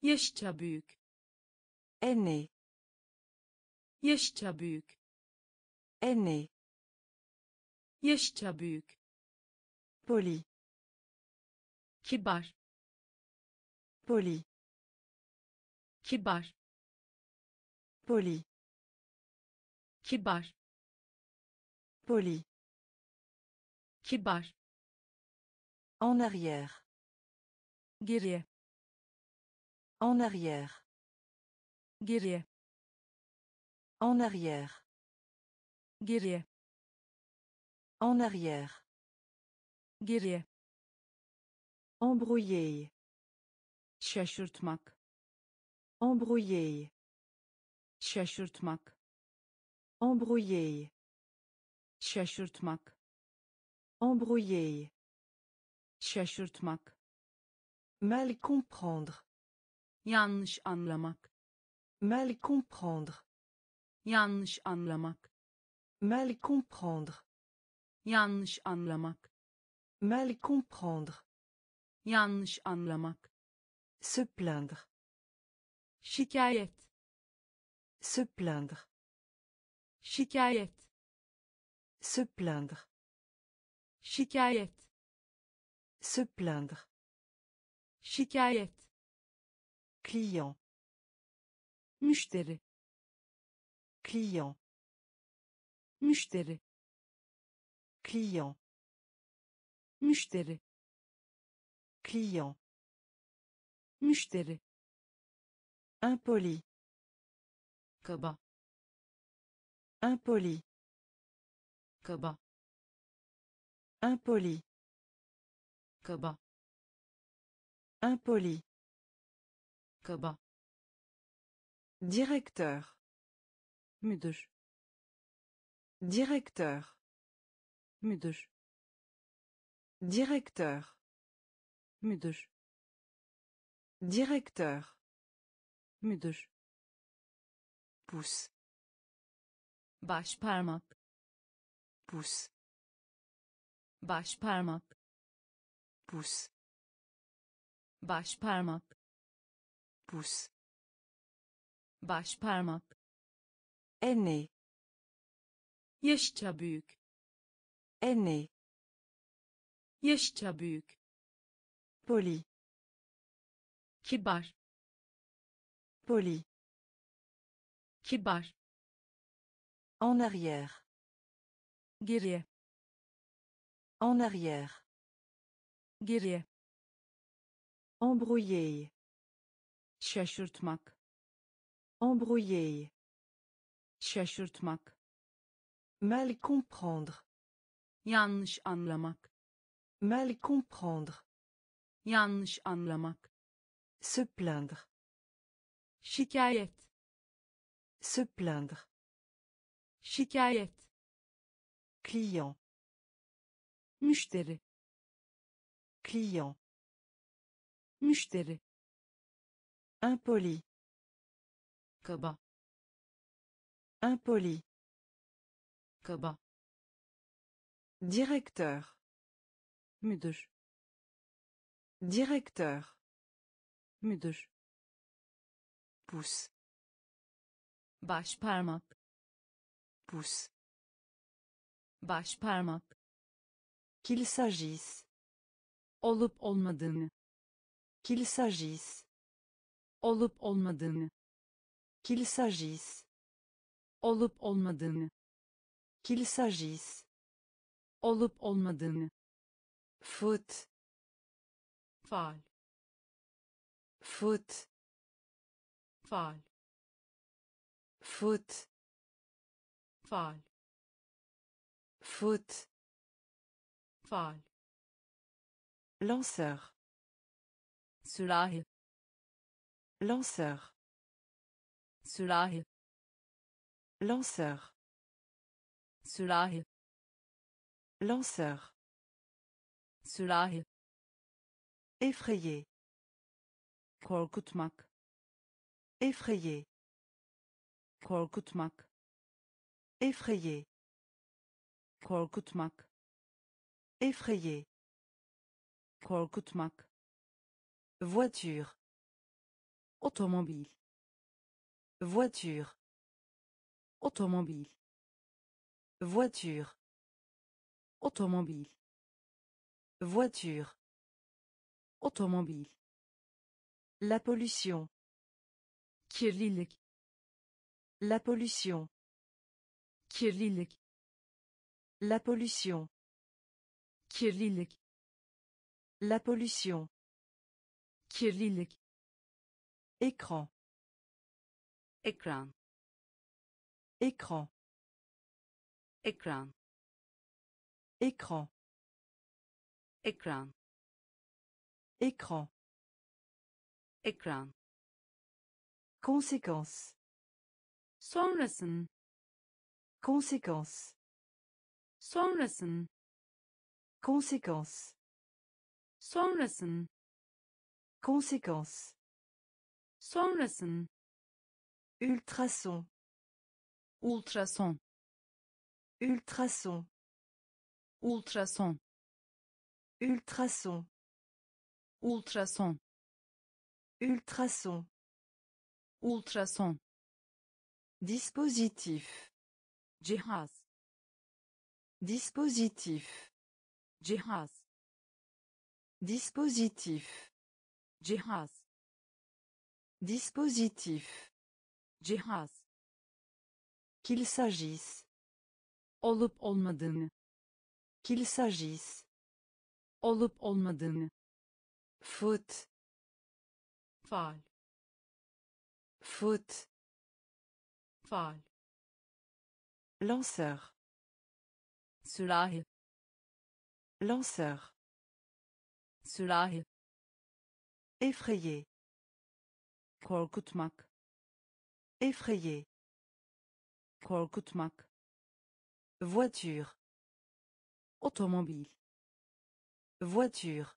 Yaşça büyük Aîné. yaşça büyük Aîné. yaşça büyük Poli. kibar Poli. kibar Poli. kibar Poli. kibar En arrière. geriye En arrière. geriye En arrière. geriye En arrière. geriye Embrouillé. şaşırtmak Embrouillé. şaşırtmak Embrouillé. şaşırtmak Embrouillé. şaşırtmak Mal comprendre. Yanlış anlamak Mal comprendre. yanlış anlamak Mal comprendre. yanlış anlamak Mal comprendre. yanlış anlamak Se plaindre. şikayet Se plaindre. şikayet Se plaindre. şikayet Se plaindre. şikayet Client. müşteri Client. müşteri Client. müşteri Client. müşteri Impoli. kaba Impoli. kaba Impoli. kaba Impoli. Kaba Directeur. müdür Directeur. müdür Directeur. müdür Directeur. müdür Pouce. baş parmak Pouce. baş parmak Pouce. baş parmak Pouce. baş parmak Aîné. yaşça büyük Aîné. yaşça büyük Poli. kibar Poli. kibar En arrière. geriye En arrière. geriye Embrouillé. Şaşırtmak Embrouillé. şaşırtmak Mal comprendre. yanlış anlamak Mal comprendre. yanlış anlamak Se plaindre. şikayet Se plaindre. şikayet Client. müşteri Client. müşteri Impoli. kaba Impoli. kaba Directeur. müdür Directeur. müdür Pouce. baş parmak Pouce. baş parmak Qu'il s'agisse. olup olmadığını Qu'il s'agisse. Olup olmadığını Qu'il s'agisse. olup olmadığını Qu'il s'agisse. olup olmadığını Faute. faal Faute. faal Faute. faal Faute. faal Lanceur. sürahi Lanceur. sürahi Lanceur. sürahi Lanceur. sürahi Effrayé. korkutmak Effrayé. korkutmak Effrayé. korkutmak Effrayé. korkutmak Voiture. Otomobil Voiture. otomobil Voiture. otomobil Voiture. otomobil La pollution. kirlilik La pollution. kirlilik La pollution. kirlilik La pollution. kirlilik Écran. ekran Écran. ekran Écran. ekran Écran. ekran Conséquence. sonrasın Conséquence. sonrasın Conséquence. sonrasın Conséquence. Sonrasın Ultrason. ultrason Ultrason. ultrason Ultrason. ultrason Ultrason. ultrason Dispositif. cihaz Dispositif. cihaz Dispositif. cihaz Dispositif. cihaz Qu'il s'agisse. olup olmadığını Qu'il s'agisse. olup olmadığını Faute. faal Faute. faal Lanceur. sürahi Lanceur. sürahi Effrayé. Korkutmak Effrayé. korkutmak Voiture. otomobil Voiture.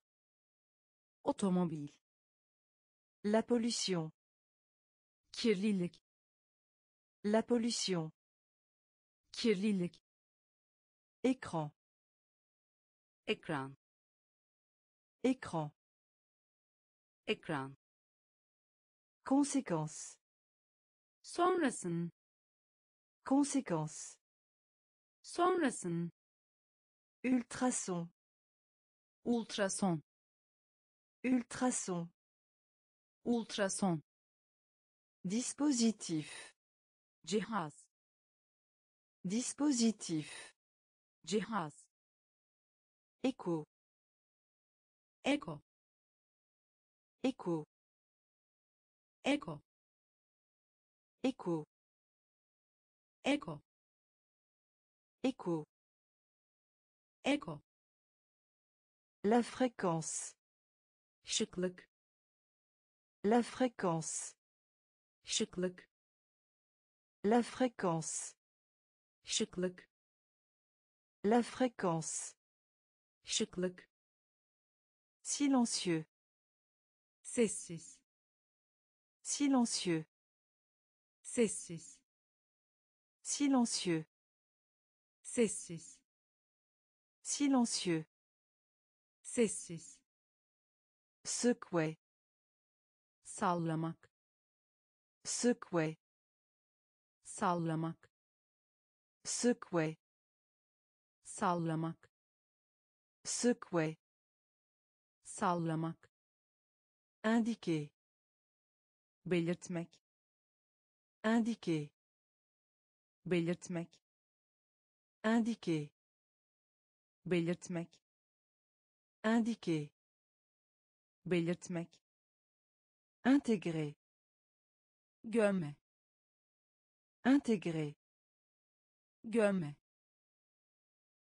otomobil La pollution. kirlilik La pollution. kirlilik Écran. ekran Écran. ekran Conséquence. sonrasın Conséquence. sonrasın Ultrason. ultrason Ultrason. ultrason Dispositif. cihaz Dispositif. cihaz Écho. eko Écho. Eko Écho. eko Écho. eko La fréquence. şıklık La fréquence. şıklık La fréquence. şıklık La fréquence. şıklık Silencieux. sessiz Silencieux. sessiz Silencieux. sessiz Silencieux. sessiz Secouer. sallamak Secouer. sallamak Secouer. sallamak secouer sallamak indiquer belirtmek indiquer belirtmek indiquer belirtmek indiquer belirtmek intégrer gömme. Intégrer gömme.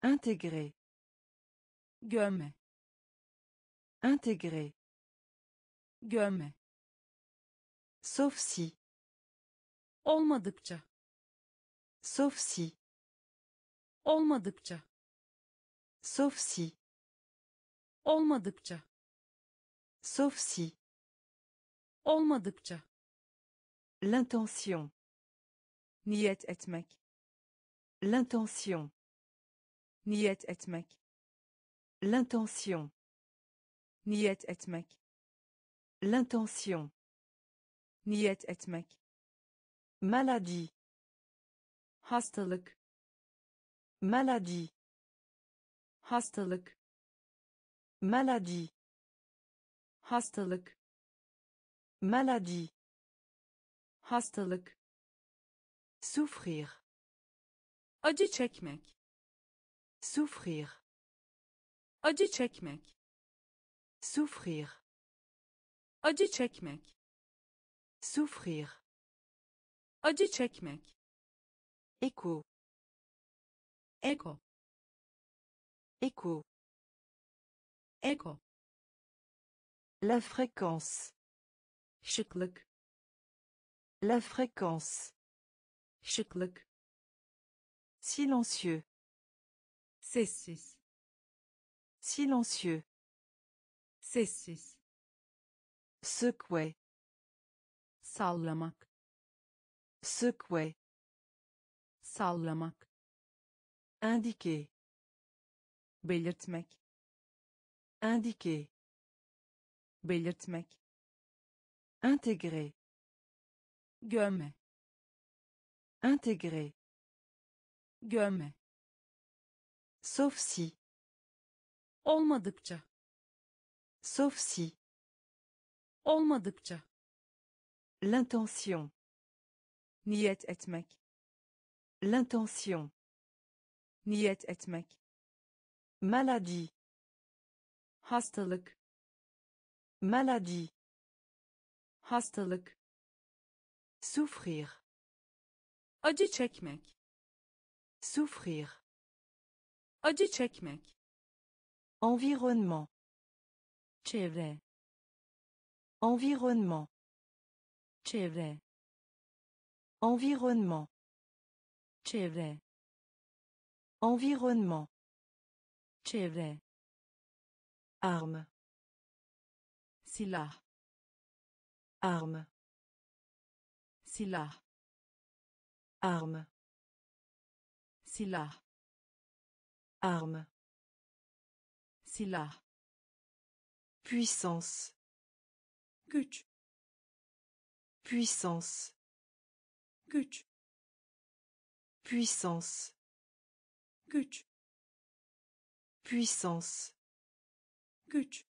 Intégrer gömme. Intégrer gömme sauf si. Olmadıkça. Sauf si. Olmadıkça. Sauf si. Olmadıkça. Sauf si. Olmadıkça. L'intention. Niyet etmek. L'intention. Niyet etmek. L'intention. Niyet etmek. L'intention niyet etmek. Maladie. Hastalık. Maladie. Hastalık. Maladie. Hastalık. Maladie. Hastalık. Souffrir. Acı çekmek. Souffrir. Acı çekmek. Souffrir. Acı çekmek souffrir. Acı çekmek. Écho. Ego écho. Ego la fréquence. Şıklık. La fréquence. Şıklık. Silencieux. Sessiz. Silencieux. Sessiz. Secouer sallamak. Secouer sallamak. İndiquer belirtmek. İndiquer belirtmek. İntégrer gömme. İntégrer gömme. Sauf si. Olmadıkça. Sauf si. Olmadıkça l'intention. Niyet etmek l'intention. Niyet etmek maladie. Hastalık maladie. Hastalık souffrir. Acı çekmek souffrir. Acı çekmek environnement. Çevre environnement çevre environnement. Çevre environnement. Çevre arme. Silah. Arme. Silah. Arme. Silah. Arme. Silah. Puissance. Güç puissance. Güç. Puissance. Güç. Puissance. Güç.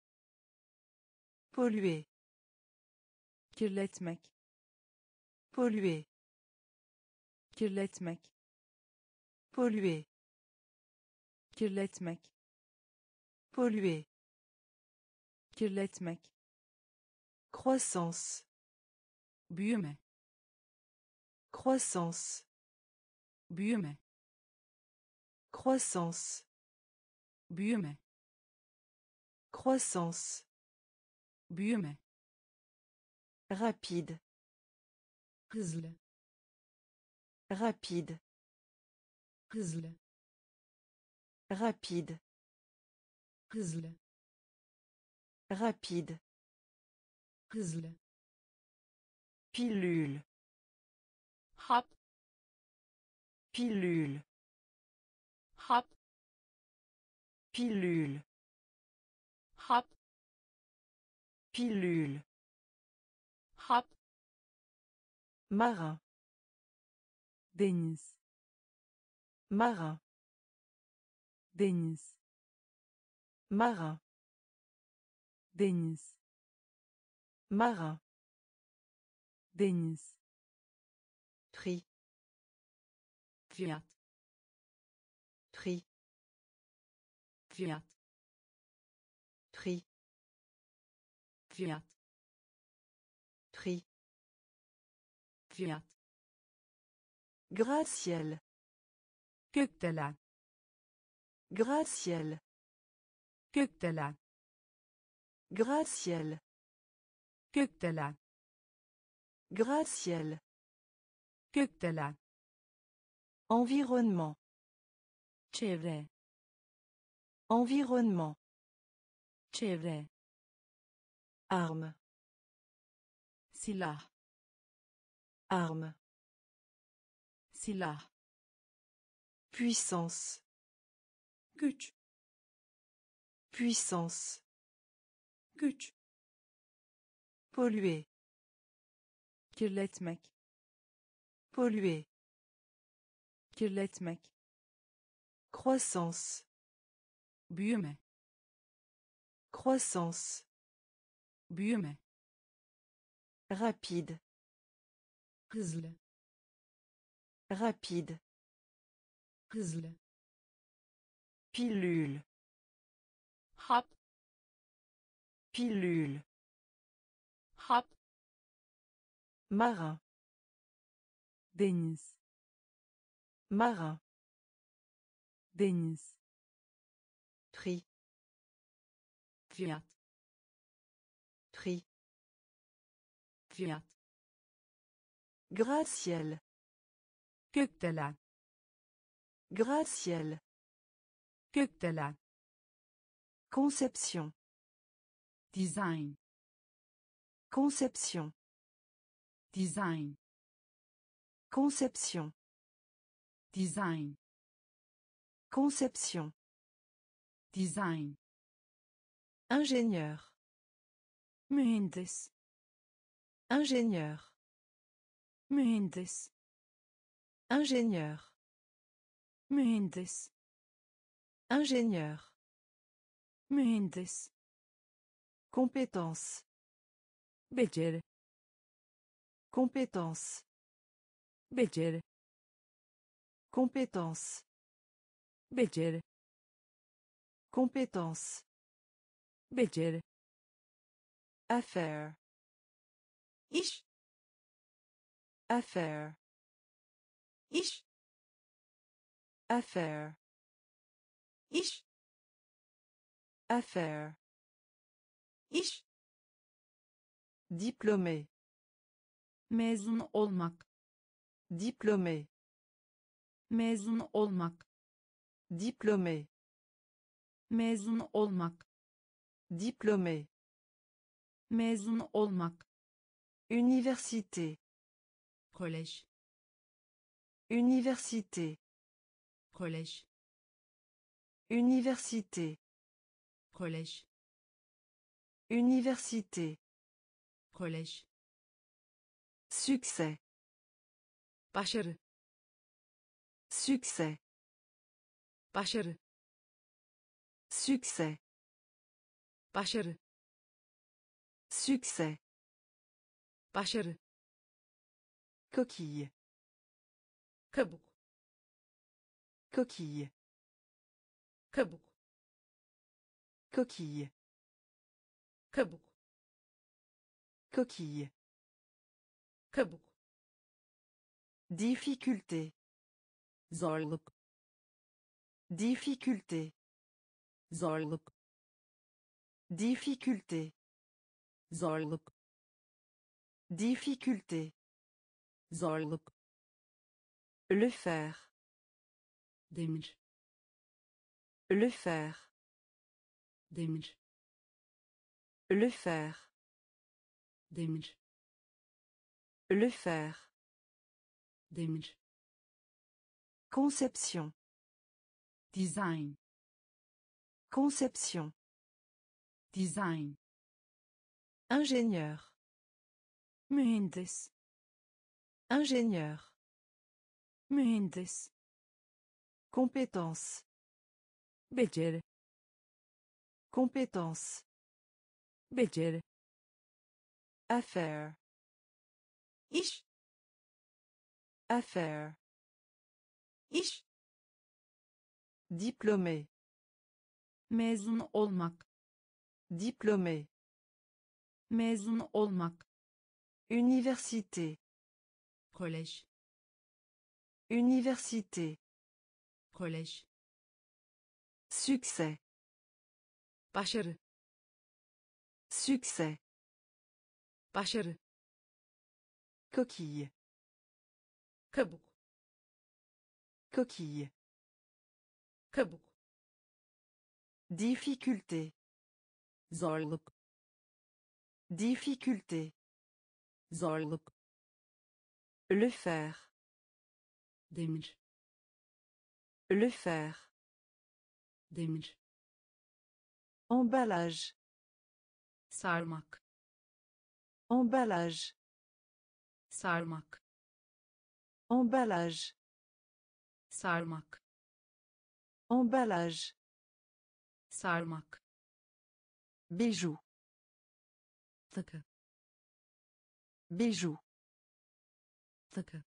Polluer. Kirletmek. Polluer. Kirletmek. Polluer. Kirletmek. Polluer. Kirletmek. Croissance büyüme. Croissance. Büyüme. Croissance. Büyüme. Croissance. Büyüme. Rapide. Hızlı. Rapide. Hızlı. Rapide. Hızlı. Rapide. Hızlı pilule. Hap. Pilule. Hap. Pilule. Hap. Pilule. Hap. Marin. Deniz marin. Deniz Marin. deniz Marin. Deniz Prix. fiyat Prix. fiyat Prix. fiyat Prix. Gratte-ciel. Gratte-ciel. Gratte-ciel. gökdelen Gratte-ciel. gökdelen Environnement. çevre Environnement. çevre Arme. silah Arme. silah Puissance. güç Puissance. güç Polluer. Kirletmek Polluer. kirletmek Croissance. büyüme Croissance. büyüme Rapide. hızlı Rapide. hızlı Pilule. hap Pilule. hap Marin. deniz Marin. deniz Prix. fiyat Prix. fiyat Gratte-ciel. gökdelen Gratte-ciel. Conception. design Conception. Design Conception. design Conception. design Ingénieur. mühendis Ingénieur. mühendis Ingénieur. mühendis Ingénieur. mühendis Compétence. Compétence. beceri Compétence. beceri Compétence. beceri Affaire. iş Affaire. iş Affaire. iş Affaire. iş Diplômé. Mezun olmak Diplômé. mezun olmak Diplômé. mezun olmak Diplômé. mezun olmak Université. kolej Université. kolej Université. kolej Université. kolej Succès. başarı Succès. başarı Succès. başarı Succès. başarı Coquille. kabuk Coquille. kabuk Coquille. kabuk Coquille. Kabuk Difficulté. zorluk Difficulté. zorluk Difficulté. zorluk Difficulté. zorluk Le faire. demir Le faire. demir Le faire. demir Le faire. demir Conception. design Conception. design Ingénieur. mühendis Ingénieur. mühendis Compétence. beceri Compétence. beceri Affaire. Affaire. iş Diplômé. mezun olmak Diplômé. mezun olmak Université. kolej Université. kolej Succès. başarı Succès. başarı Coquille. kabuk Coquille. kabuk Difficulté. zorluk Difficulté. zorluk Le faire. demir Le faire. demir Emballage. sarmak Emballage. Sarmak Emballage. sarmak Emballage. sarmak Bijou. takı Bijou. takı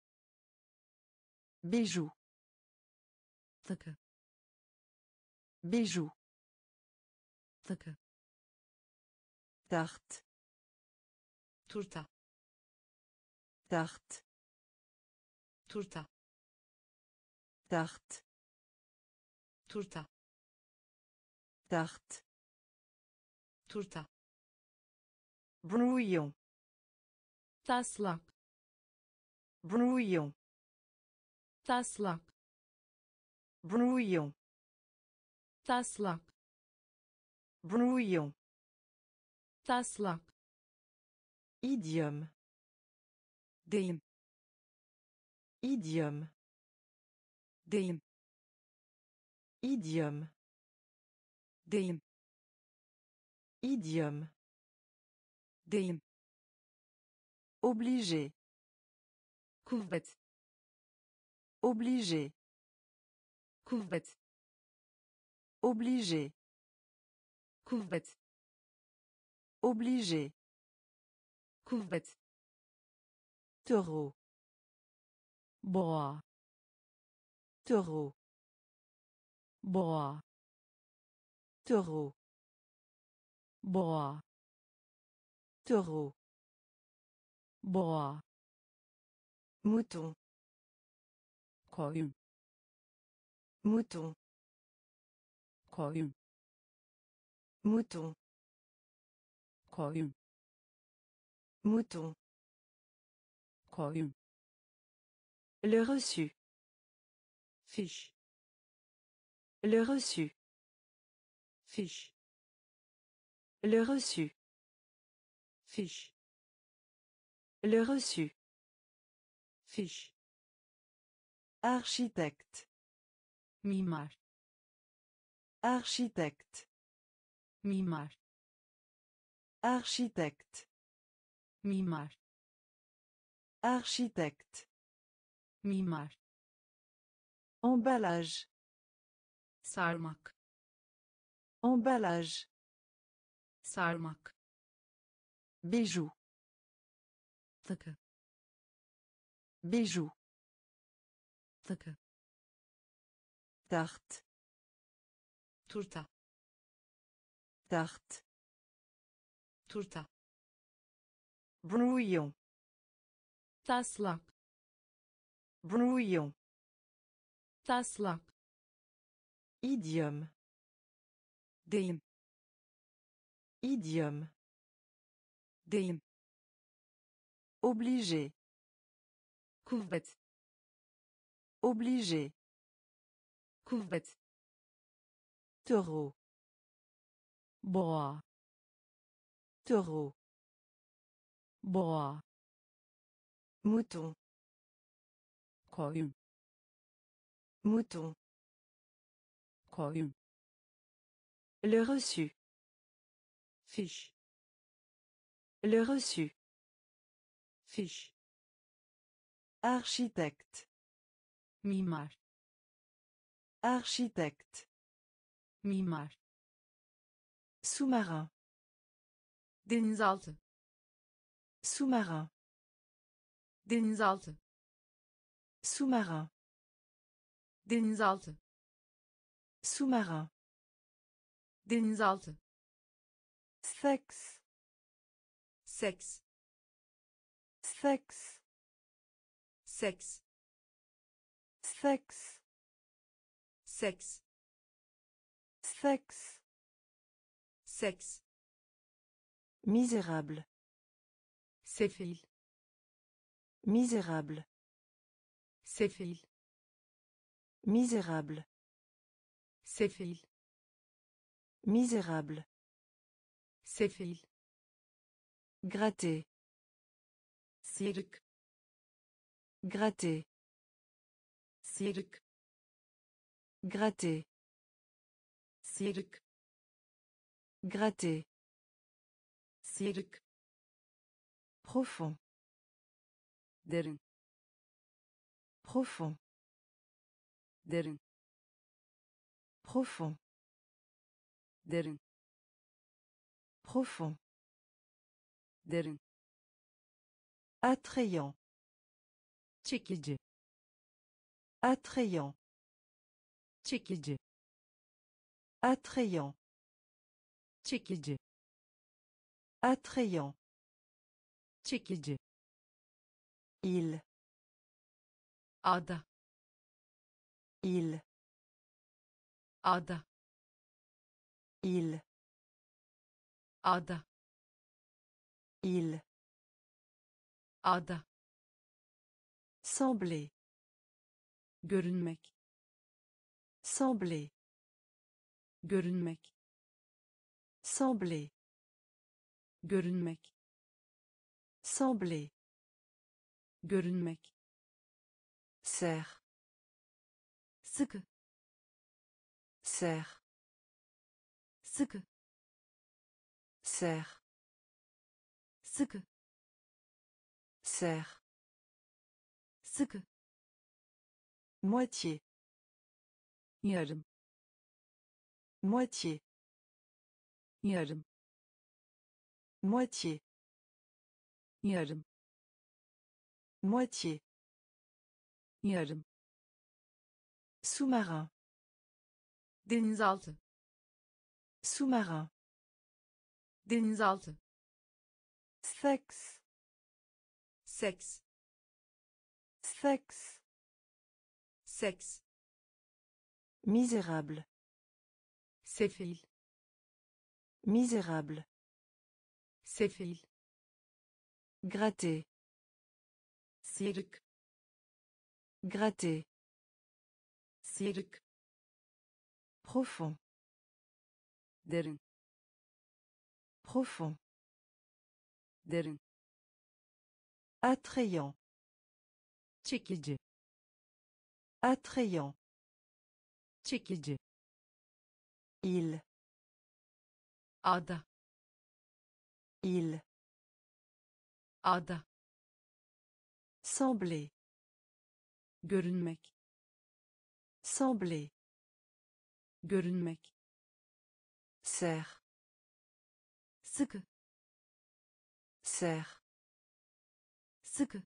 Bijou. takı Bijou. takı Tarte. turta Tarte. turta Tarte. turta Tarte. turta Brouillon. taslak Brouillon. taslak Brouillon. taslak Brouillon. taslak Idiome. Deyim Idiome. deyim Idiome. Idiome. Obligé. kuvvet Obligé. kuvvet Obligé. kuvvet Obligé. kuvvet Taureau. boğa Taureau. boğa Taureau. boğa Taureau. boğa Mouton. koyun Mouton. koyun Mouton. koyun Mouton. Koyun Le reçu. fiş Le reçu. fiş Le reçu. fiş Le reçu. fiş Architecte. mimar Architecte. mimar Architecte. mimar Architecte. mimar Emballage. sarmak Emballage. sarmak Bijou. takı Bijou. takı Tarte. turta Tarte. turta Brouillon. Taslak Brouillon. taslak Idiome. deyim Idiome. deyim Obligé. kuvvet Obligé. kuvvet Taureau. boğa Taureau. boğa Mouton. koyun Mouton. koyun Le reçu. fiş Le reçu. fiş Architecte. mimar Architecte. mimar Sous-marin. denizaltı Sous-marin. Denizaltı Sous-marin. denizaltı Sous-marin. denizaltı Sexe. seks Sexe. seks Sexe. seks Sexe. seks Misérable. sefil Misérable. sefil Misérable. sefil Misérable. sefil Gratter. sıyrık Gratter. sıyrık Gratter. sıyrık Gratter. sıyrık Profond. Derin Profond. derin Profond. derin Profond. derin Attrayant. çekici Attrayant. çekici Attrayant. çekici Attrayant. çekici Il. ada Il. ada Il. ada Il. ada Sembler. görünmek Sembler. görünmek Sembler. görünmek Sembler. Görünmek Serre. sıkı Serre. sıkı Serre. sıkı Serre. sıkı Moitié. yarım Moitié. yarım Moitié. yarım Moitié. yarım Sous-marin. denizaltı Sous-marin. denizaltı Sexe. seks Sexe. seks Misérable. sefil Misérable. sefil Gratter. Sıyrık Gratter. sıyrık Profond. derin Profond. derin Attrayant. çekici Attrayant. çekici Il. ada Il. ada Sembler. görünmek Sembler. görünmek Serre. sıkı Serre. sıkı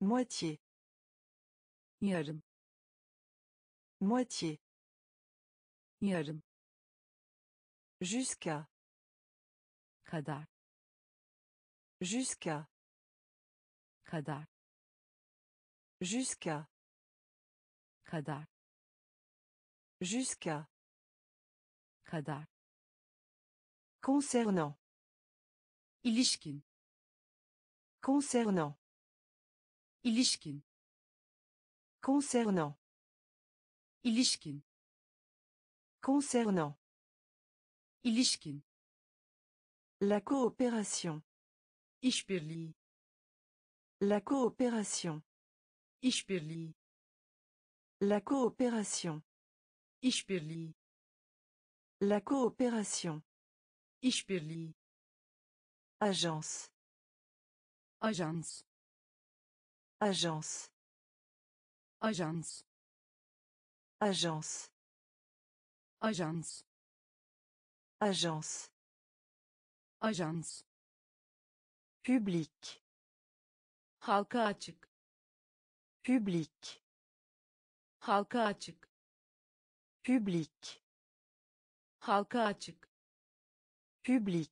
Moitié. yarım Moitié. yarım Jusqu'à. kadar Jusqu'à. Kadar Jusqu'à. kadar Jusqu'à. kadar Concernant. ilişkin Concernant. ilişkin Concernant. ilişkin Concernant. ilişkin La coopération. işbirliği La coopération. işbirliği La coopération. işbirliği La coopération. işbirliği Agence. ajans Agence. ajans Agence. ajans Agence. Ajans. Public. Halka açık Public. halka açık Public. halka açık Public.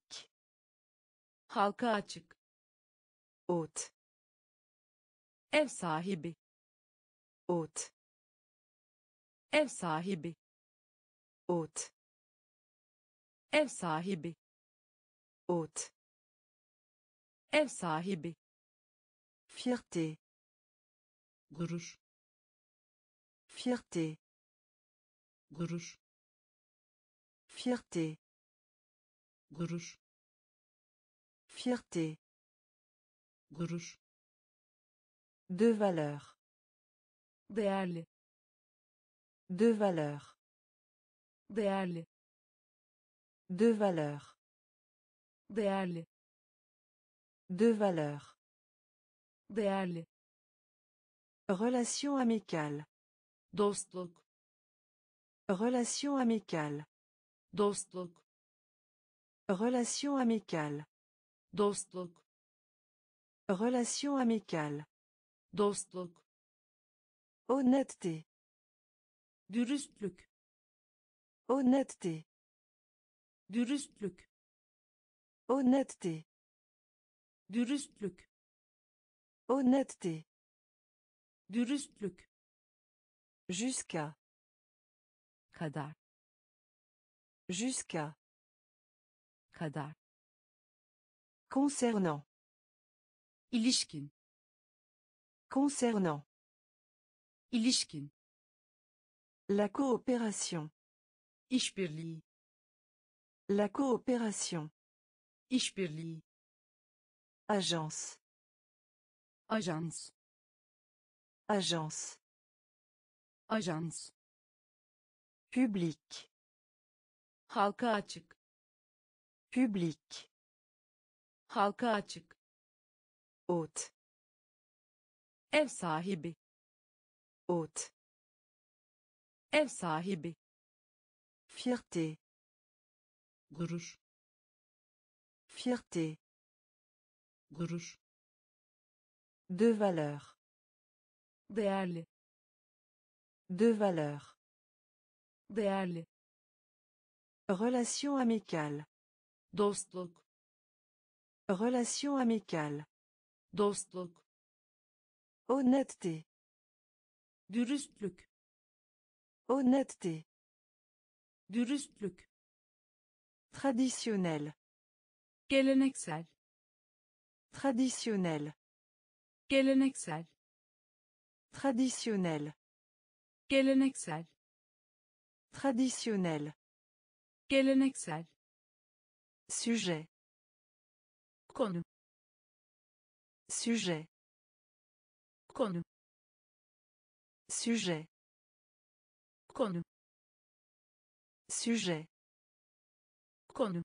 halka açık Hôte. Ev sahibi. Hôte. Ev sahibi. Hôte. Ev sahibi. Hôte. Ev sahibi. Fierté. gurur Fierté. gurur Fierté. gurur Fierté. gurur De valeur. Değerli. De valeur. Değerli. De valeur. Değerli. De valeur. Değerli. Relation amicale. dostluk Relation amicale. dostluk Relation amicale. dostluk Relation amicale. dostluk Honnêteté. dürüstlük Honnêteté. dürüstlük Honnêteté. dürüstlük Honnêteté. dürüstlük Jusqu'à. Kadar. Jusqu'à. Kadar. Concernant. ilişkin Concernant. ilişkin La coopération. işbirliği La coopération. işbirliği Agence. Ajans. Agence. Ajans. Public. halka açık Public. halka açık Hôte. Ev sahibi. Hôte. Ev sahibi. Fierté. gurur Fierté. gurur De valeur. Değerli. De valeur. Değerli. Relation amicale. dostluk Relation amicale. dostluk Honnêteté. dürüstlük Honnêteté. dürüstlük Traditionnel. Geleneksel. Traditionnel. Geleneksel. Traditionnel. Geleneksel. Traditionnel. Geleneksel. Sujet. Konu. Sujet. Konu. Sujet. Konu. Sujet. Konu.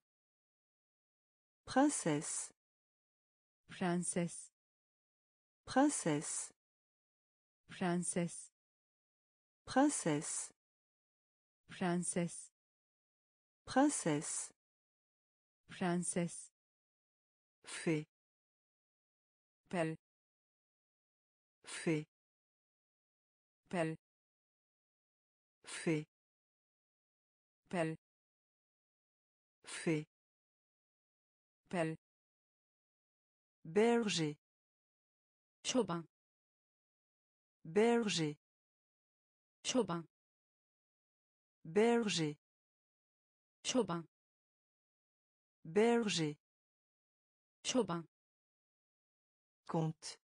Princesse. Prenses. Princesse. Prenses. Princesse. Prenses. Princesse. Prenses. Fait. Pel. Fait. Pel. Fait. Pel. Fait. Pel. Berger. Çoban. Berger. Çoban. Berger. Çoban. Berger. Çoban. Conte.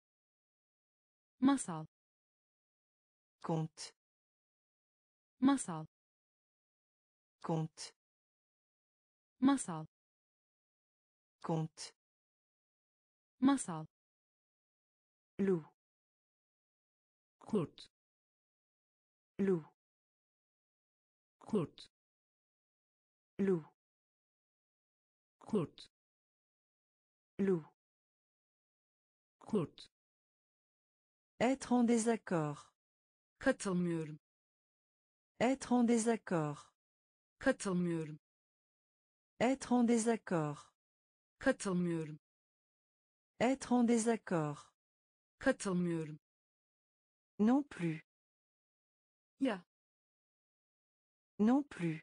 Masal. Conte. Masal. Conte. Masal. Conte. Masal. Loup. kurt Loup. kurt Loup. kurt Loup. kurt Être en désaccord. katılmıyorum Être en désaccord. katılmıyorum Être en désaccord. Katılmıyorum. Être en désaccord. Katılmıyorum. Non plus. Ya. Non plus.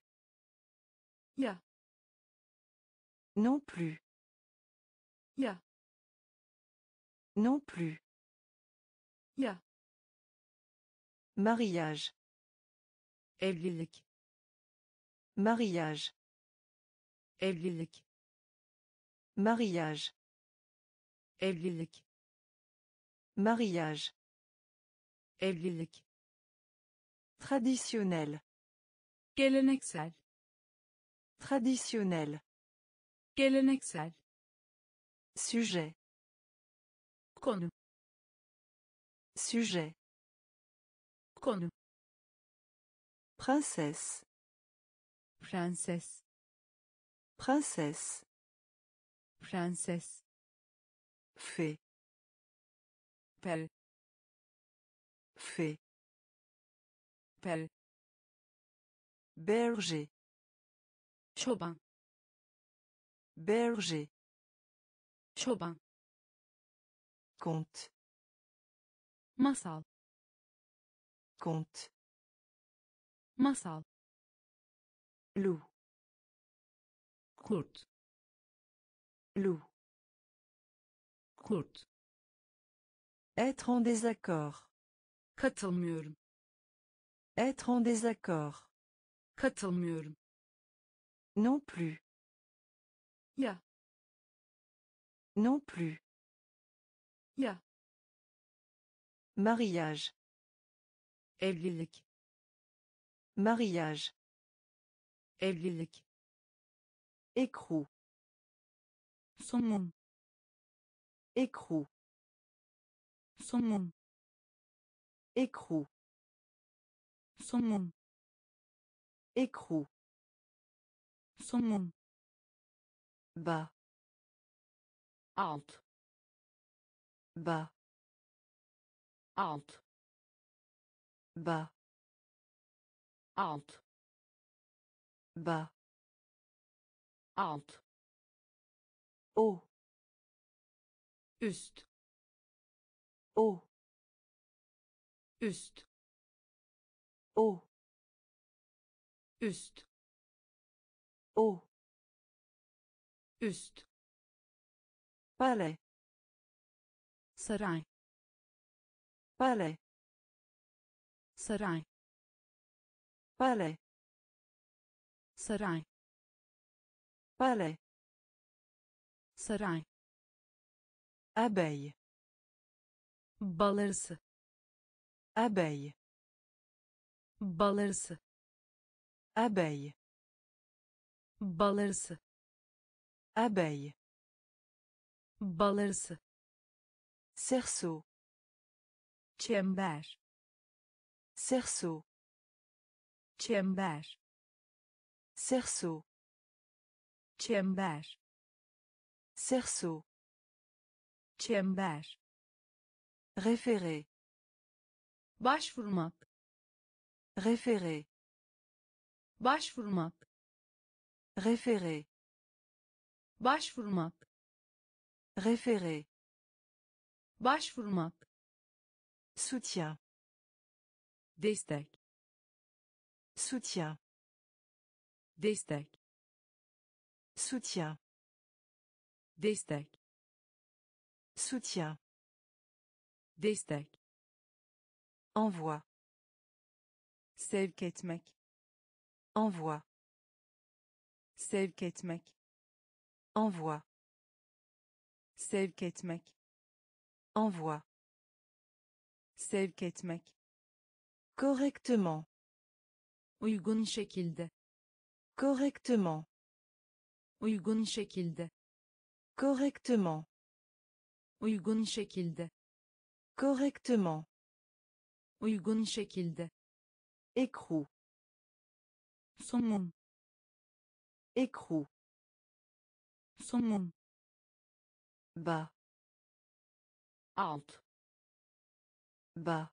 Ya. Non plus. Ya. Non plus. Ya. Mariage. Evlilik. Mariage. Evlilik. Mariage. Evlilik. Mariage. Evlilik. Traditionnel. Geleneksel. Traditionnel. Geleneksel. Sujet. Konu. Sujet. Konu. Princesse. Prenses. Princesse. Prenses. Fée. Pel. Fée. Pel. Berger. Çoban. Berger. Çoban. Conte. Masal. Conte. Masal. Loup. Kurt. Loup. Kurt. Être en désaccord. Katılmıyorum. Être en désaccord. Katılmıyorum. Non plus. Ya. Non plus. Ya. Mariage. Evlilik. Mariage. Evlilik. Écrou. Somun. Écrou. Somun. Écrou. Somun. Écrou. Somun. Bas. Alt. Bas. Alt. Bas. Alt. Bas. Alt. Haut. Haut. Üst. Haut. Üst. Haut. Üst. Palais. Saray. Palais. Saray. Palais. Saray. Palais. Saray. Abeille. Bal arısı. Abeille. Bal arısı. Abeille. Bal arısı. Abeille. Bal arısı. Cerceau. Çember. Cerceau. Çember. Cerceau. Çember. Cerceau. Çember. Référé. Başvurmak. Référé. Başvurmak. Référé. Başvurmak. Référé. Başvurmak. Soutien. Destek. Soutien. Destek. Soutien. Destek. Soutien. Destek. Envoi. Sevk etmek. Envoi. Sevk etmek. Envoi. Sevk etmek. Envoi. Sevk etmek. Correctement. Uygun şekilde. Correctement. Uygun şekilde. Correctement. Uygun şekilde. Correctement. Uygun şekilde. Écrou. Somun. Écrou. Somun. Bas. Alt. Bas.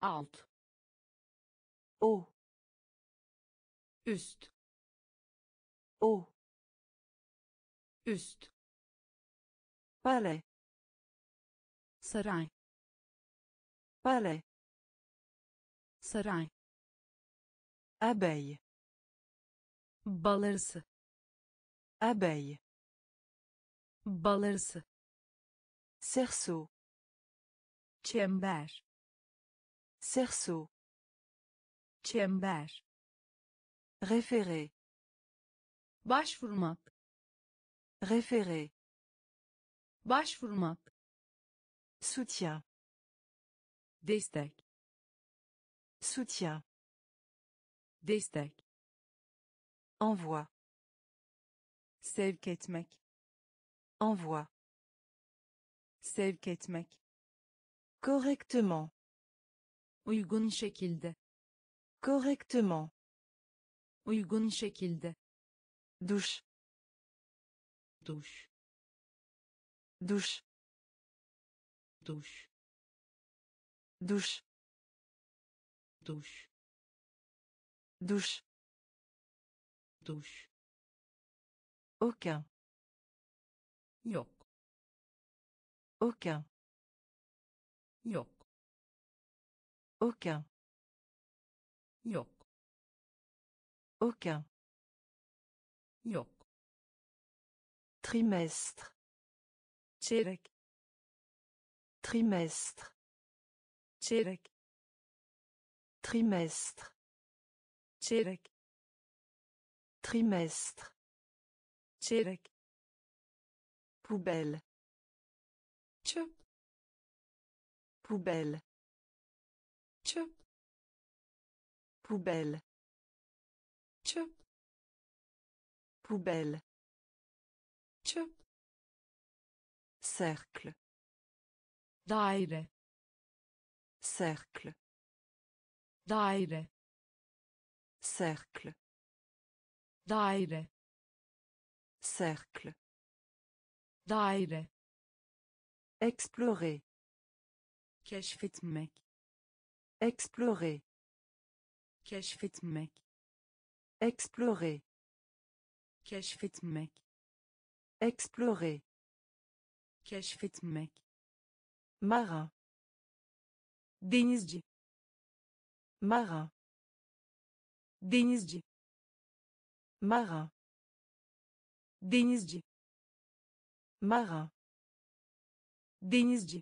Alt. Haut. Üst. Haut. üst Palais. Saray Palais. saray Abeille. bal arısı Abeille. bal arısı Cerceau. çember Cerceau. çember Référé. başvurmak Référé. başvurmak Soutien. destek Soutien. destek Envoi. sevk etmek Envoi. sevk etmek Correctement. uygun şekilde Correctement. uygun şekilde Douche. duş Douche. Douche. duş Douche. duş Aucun. yok Aucun. yok Aucun. yok Aucun. yok Trimestre. çeyrek Trimestre. çeyrek Trimestre. çeyrek Trimestre. çeyrek Poubelle. çöp Poubelle. çöp Poubelle. çöp Poubelle. Cercle. Daire Cercle. daire Cercle. daire Cercle. daire Explorer. keşfetmek Explorer. keşfetmek Explorer. keşfetmek Explorer. keşfetmek Marin. denizci Marin. denizci Marin. denizci Marin. denizci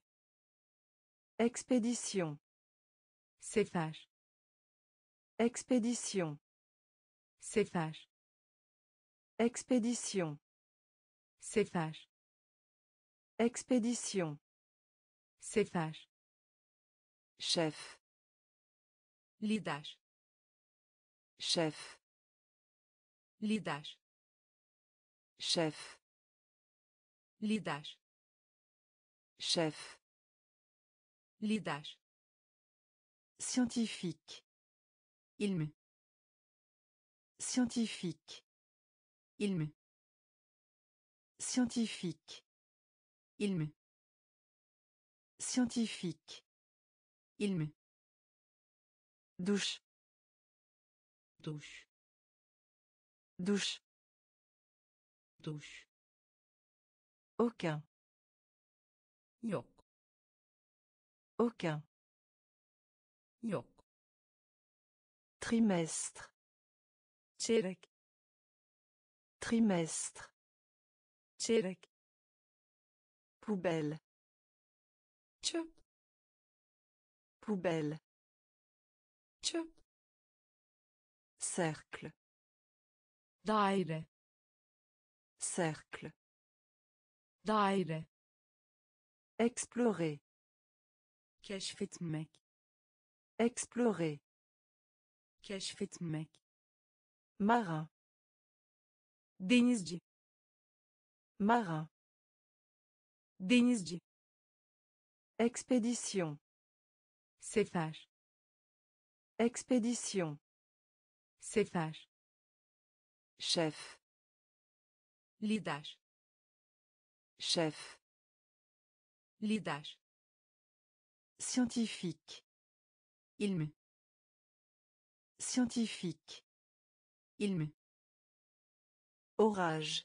Expédition. sefer Expédition. sefer Expédition. sefer Expédition. Sefer Chef. lider Chef. lider Chef. lider Chef. lider Scientifique. ilmi Scientifique. ilmi Scientifique. ilmi Scientifique. ilmi Douche. duş Douche. duş Aucun. yok Aucun. yok Trimestre. çeyrek Trimestre. çeyrek Poubelle. Poubelle. Cercle. daire Cercle. daire Explorer. keşfetmek Explorer. keşfetmek Marin. denizci Marin. denizci Expédition. sefer Expédition. sefer Chef. lider Chef. lider Scientifique. ilmi Scientifique. ilmi Orage.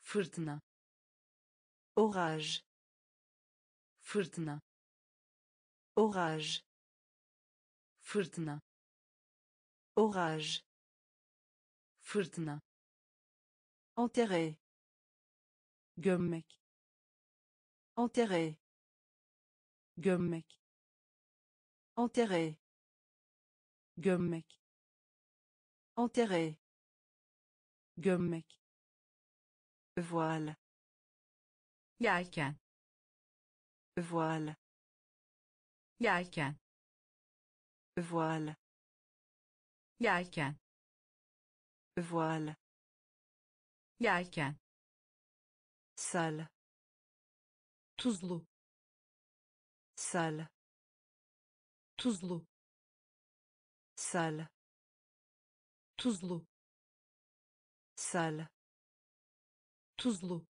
fırtına Orage. Fırtına Orage. fırtına Orage. fırtına Enterré. gömmek Enterré. gömmek Enterré. gömmek Enterré. gömmek Voile. yelken Voile. yelken Voile. yelken Voile. yelken Salle. tuzlu Salle. tuzlu Salle. tuzlu Salle. tuzlu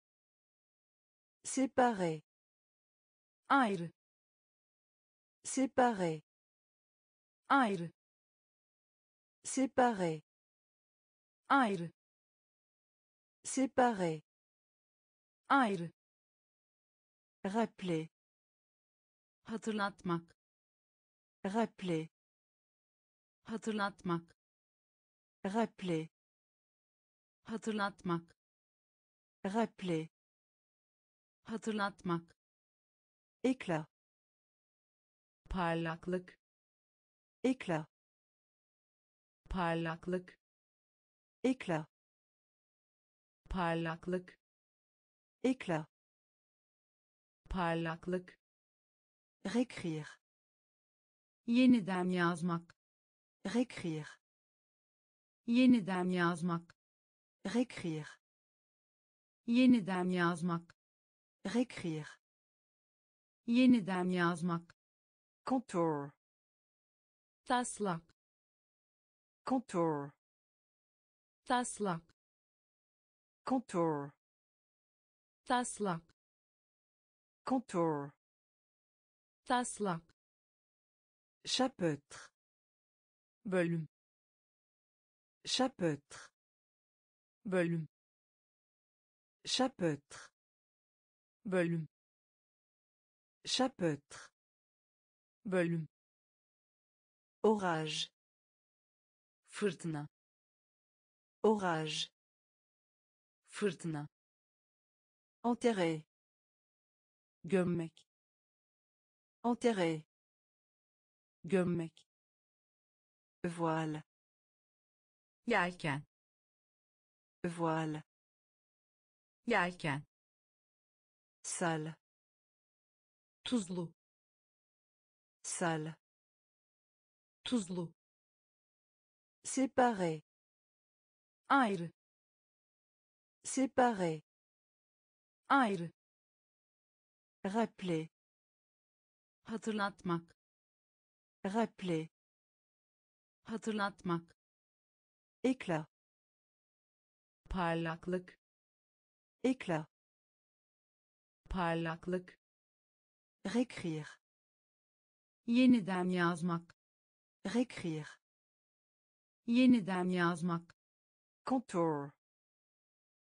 Séparé. Ayrı Séparé. ayrı Séparé. ayrı Séparé. ayrı Rappeler. hatırlatmak Rappeler. hatırlatmak Rappeler. hatırlatmak Rappeler. hatırlatmak Ekla. Parlaklık. Ekla. Parlaklık. Ekla. Parlaklık. Ekla. Parlaklık. Récrire. Yeniden yazmak. Récrire. Yeniden yazmak. Récrire. Yeniden yazmak. Récrire. Yeniden yazmak Contour. taslak Contour. taslak Contour. taslak Contour. taslak Chapitre. bölüm Chapitre. bölüm Chapitre. bölüm Chapitre. bölüm Orage. fırtına Orage. fırtına Enterré. gömmek Enterré. gömmek Voile. yelken Voile. yelken Salle. Tuzlu Salle. tuzlu Séparé. ayrı Séparé. ayrı Rappeler. hatırlatmak Rappeler. hatırlatmak Éclat. parlaklık Éclat. parlaklık Réécrire. yeniden yazmak Réécrire. yeniden yazmak Contour.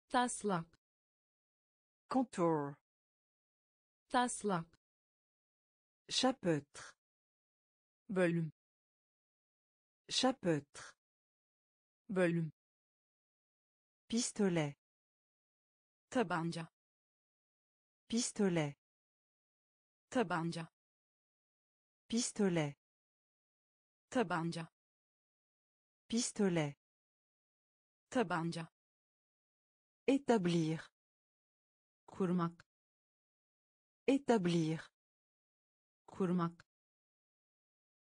taslak Contour. taslak Chapitre. bölüm Chapitre. bölüm Pistolet. tabanca Pistolet. Tabanca Pistolet. tabanca Pistolet. tabanca Établir. kurmak Établir. kurmak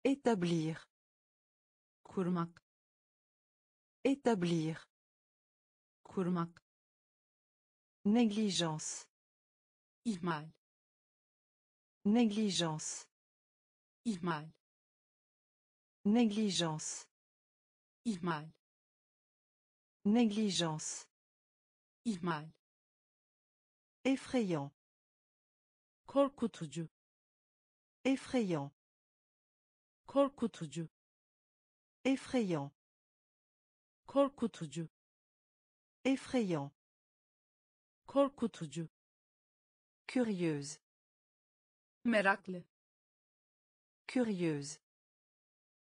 Établir. kurmak Établir. kurmak Négligence. ihmal Négligence. ihmal Négligence. ihmal Négligence. ihmal Effrayant. korkutucu Effrayant. korkutucu Effrayant. korkutucu Effrayant. korkutucu Curieuse. Meraklı Curieuse.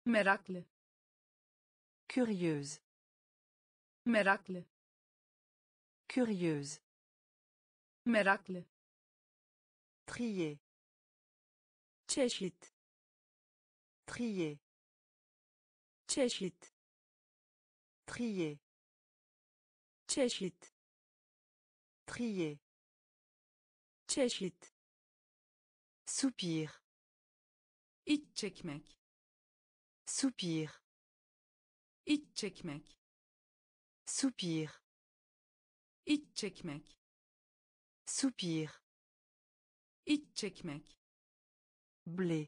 meraklı Curieuse. meraklı Curieuse. meraklı Trier. çeşit Trier. çeşit Trier. çeşit Trier. çeşit Soupir. iç çekmek Soupir. iç çekmek Soupir. iç çekmek Soupir. iç çekmek Blé.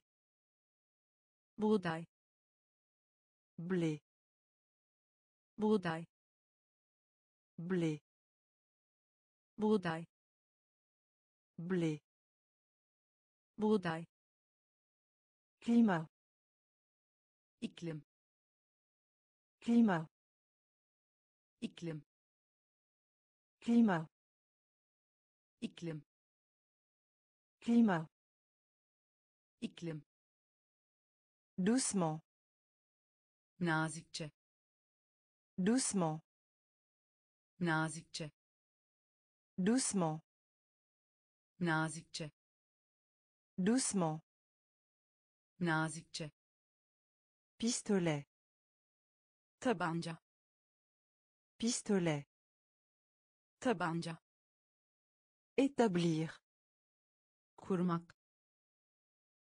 buğday Blé. buğday Blé. buğday Blé. Buğday Climat. iklim Climat. iklim Climat. iklim Climat. iklim Doucement. nazikçe Doucement. nazikçe Doucement. nazikçe Doucement. nazikçe Pistolet. tabanca Pistolet. tabanca Établir. kurmak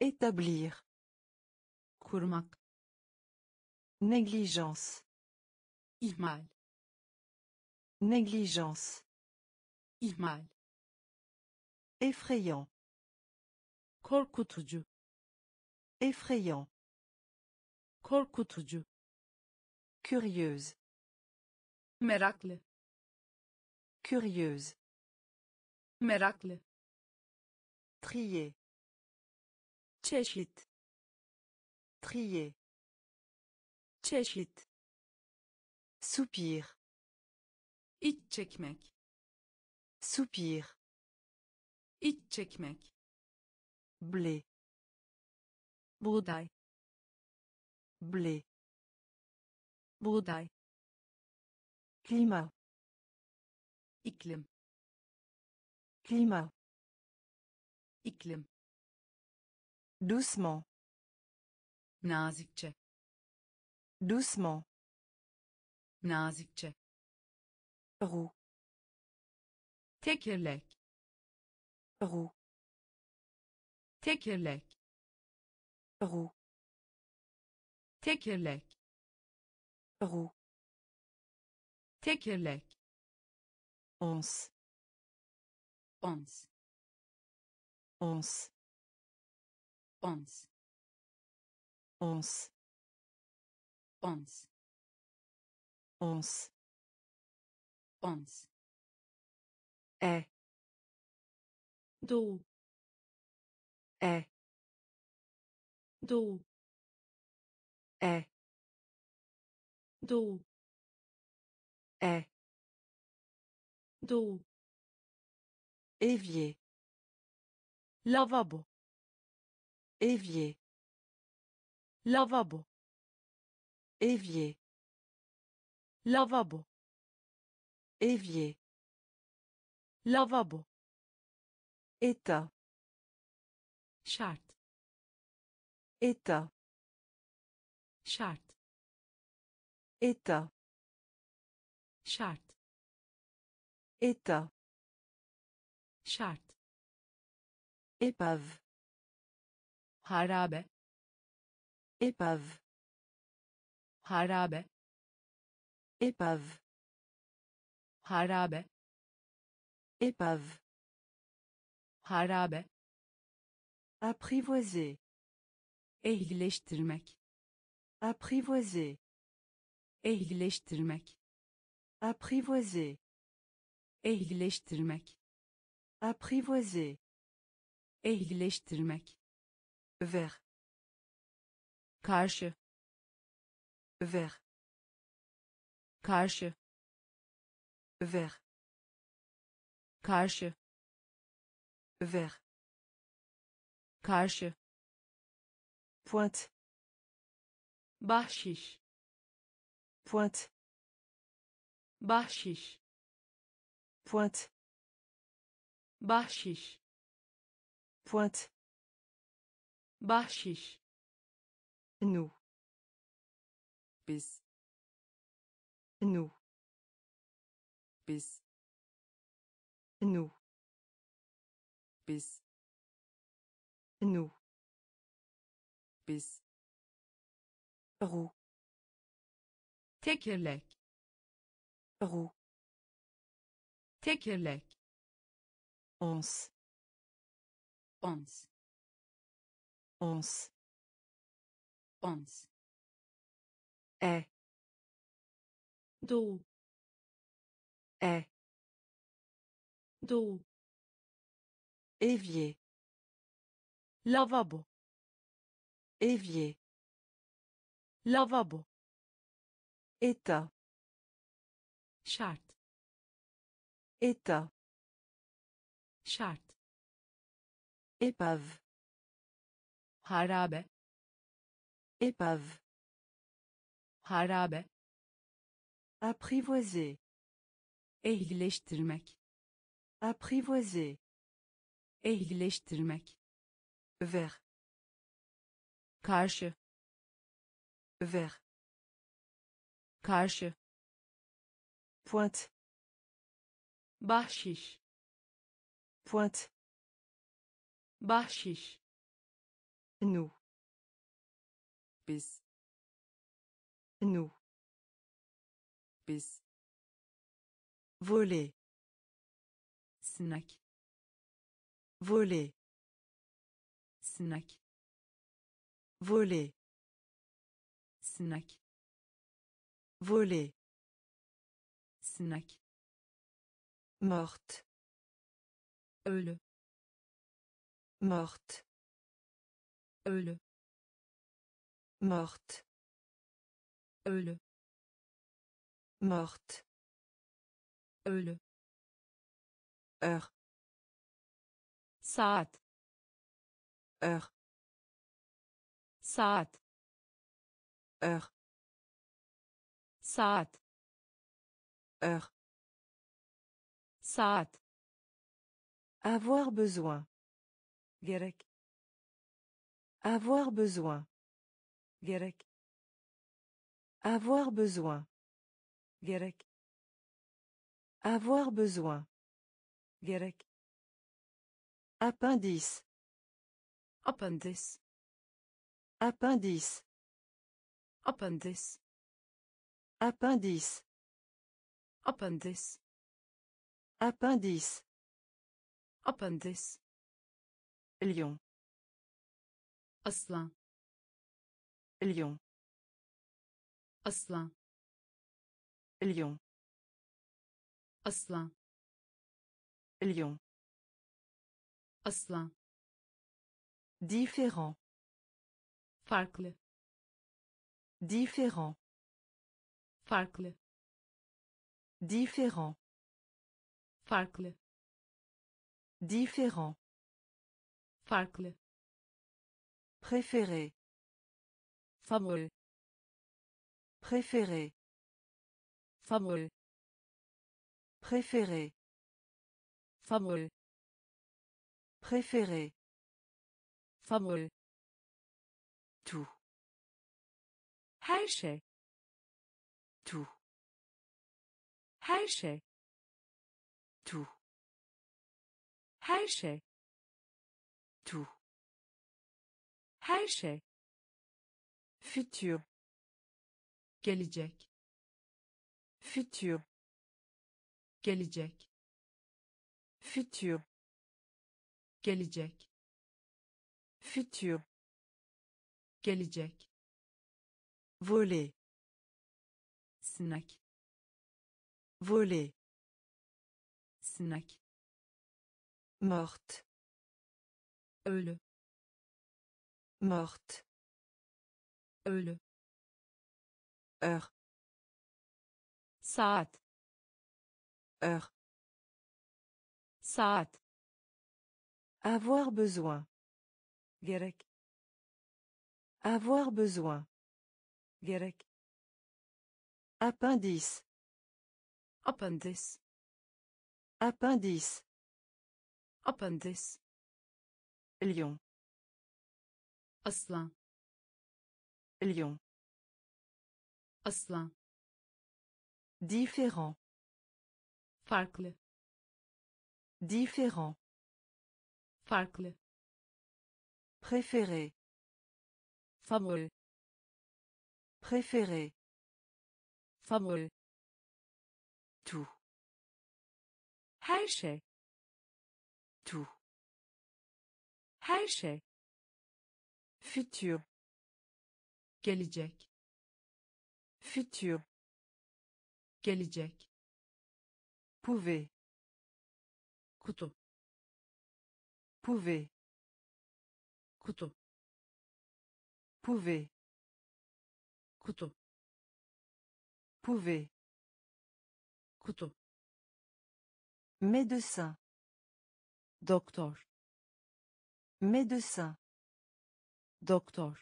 Établir. kurmak Négligence. ihmal Négligence. ihmal Effrayant. Korkutucu Effrayant. korkutucu Curieuse. meraklı Curieuse. meraklı Trier. çeşit Trier. çeşit Soupir. iç çekmek Soupir. iç çekmek Blé. buğday Blé. buğday Climat. iklim Climat. iklim Doucement. nazikçe Doucement. nazikçe Roue. tekerlek Roue. Tekerlek Roue. tekerlek Roue. tekerlek Once. ons Once. ons Once. ons Once. ons Est. doğu Est. doğu Est. Évier. lavabo Évier. lavabo Évier. lavabo Évier. lavabo État. Şart État. şart État. şart État. şart Épave. harabe Épave. harabe Épave. harabe Épave. harabe Apprivoiser. ehlileştirmek Apprivoiser. ehlileştirmek Apprivoiser. ehlileştirmek Apprivoiser. ehlileştirmek Vert. karşı Vert. karşı Vert. karşı Vert. Karşı Pointe. bahşiş Pointe. bahşiş Pointe. bahşiş Pointe. bahşiş Nous. Biz. Nous. Biz. Nous. Biz. Nous. Biz. Roue. tekerlek Roue. tekerlek Once. Ons. Once. Ons. Est. doğu Est. doğu Évier. Lavabo Évier. lavabo État. şart État. şart Épave. harabe Épave. harabe Apprivoiser. ehlileştirmek Apprivoiser. ehlileştirmek Vert. karşı Vert. karşı Pointe. bahşiş Pointe. bahşiş Nous. Biz. Nous. Biz. Voler. sinek Voler. Sinek Voler. sinek Voler. sinek Morte. ölü Morte. ölü Morte. ölü Morte. ölü Heure. saat Heure. saat Heure. saat Heure. saat Avoir besoin. gerek Avoir besoin. gerek Avoir besoin. gerek Avoir besoin. gerek Appendice. Apandis Appendice. apandis Appendice. apandis Appendice. apandis Lion. aslan Lion. aslan Lion. aslan Lion. aslan Différent. farklı Différent. farklı Différent. farklı Différent. farklı Préféré. favori Préféré. favori Préféré. favori Préféré. Favori Tout. her şey Tout. her şey Tout. her şey Tout. her şey Futur. gelecek Futur. gelecek Futur. gelecek Futur. gelecek Voler. sinek Voler. sinek Morte. ölü Morte. ölü Heure. saat Heure. saat Avoir besoin. Gerek Avoir besoin. gerek Appendice. appendis Appendice. appendis Lion. aslan Lion. aslan Différent. farklı Différent. farklı Préféré. favori Préféré. favori Tout. her şey Tout. her şey Futur. gelecek Futur. gelecek Pouvez. kutu Pouvez. Kutu Pouvez. kutu Pouvez. kutu Médecin. doktor Médecin. doktor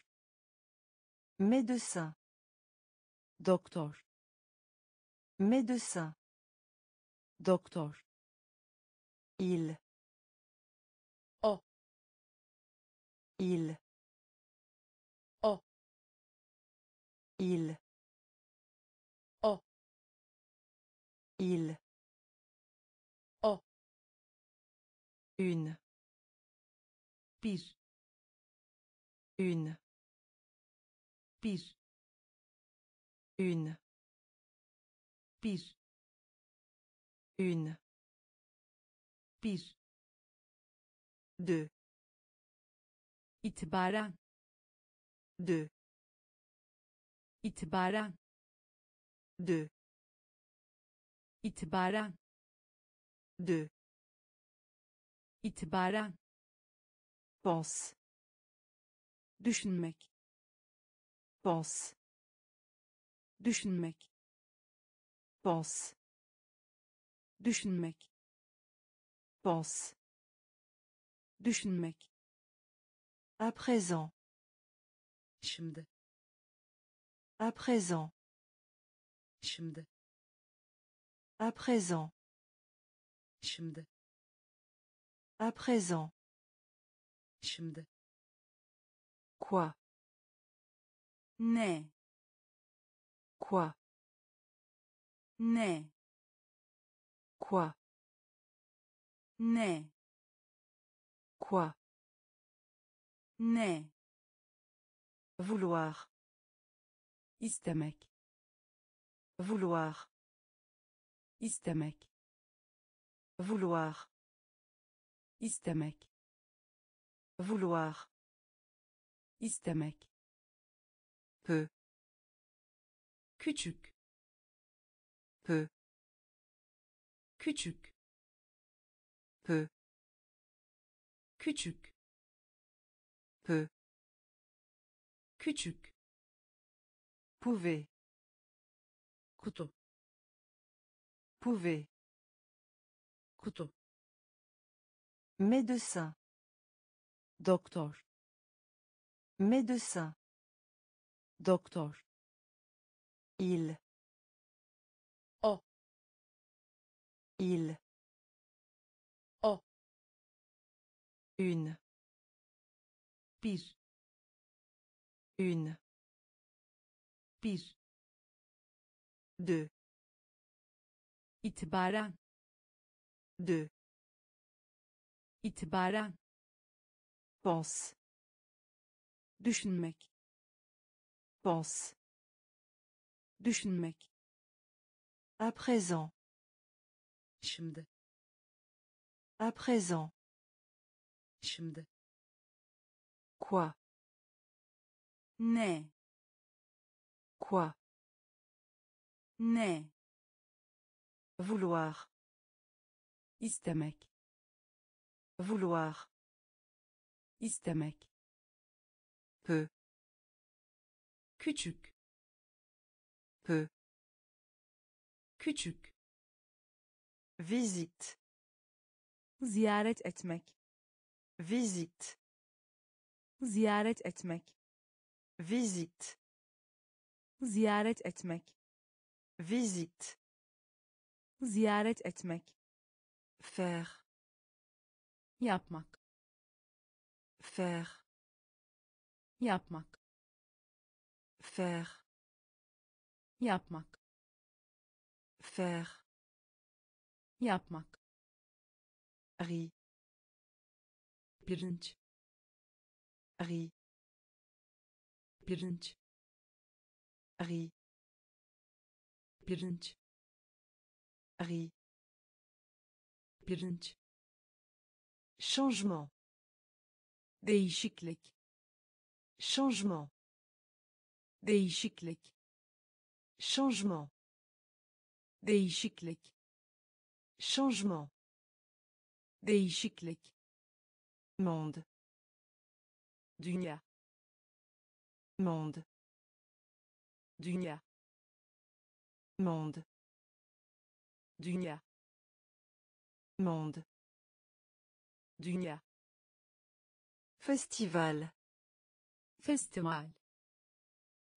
Médecin. doktor Médecin. doktor Il. Il. O. Il. O. Il. O. Une. bir Une. bir Une. bir Une. bir Deux. İtibaren Deux. itibaren Deux. itibaren Deux. itibaren Pense. düşünmek Pense. düşünmek Pense. düşünmek Pense. düşünmek À présent. şimdi À présent. şimdi À présent. şimdi À présent. şimdi Quoi? ne Quoi? ne Quoi? ne Quoi? Ne Vouloir. istemek Vouloir. istemek Vouloir. istemek Vouloir. istemek Peu. küçük Peu. küçük Peu. küçük Peu. küçük Pouvez. kutu Pouvez. kutu Médecin. doktor Médecin. doktor Il. O. Il. O. Une. Bir Une. bir Deux. itibaren Deux. itibaren Pense. düşünmek Pense. düşünmek À présent. şimdi À présent. şimdi Quoi? ne Quoi? ne Vouloir. istemek Vouloir. istemek Peu. küçük Peu. küçük Visite. ziyaret etmek Visite. Ziyaret etmek Visite. ziyaret etmek Visite. ziyaret etmek Faire. yapmak Faire. yapmak Faire. yapmak Faire. yapmak Riz. pirinç Riz. pirinç Riz. pirinç Riz. pirinç Changement. değişiklik Changement. değişiklik Changement. değişiklik Changement. değişiklik Monde. Dünya Monde. dünya Monde. dünya Monde. dünya Festival. festival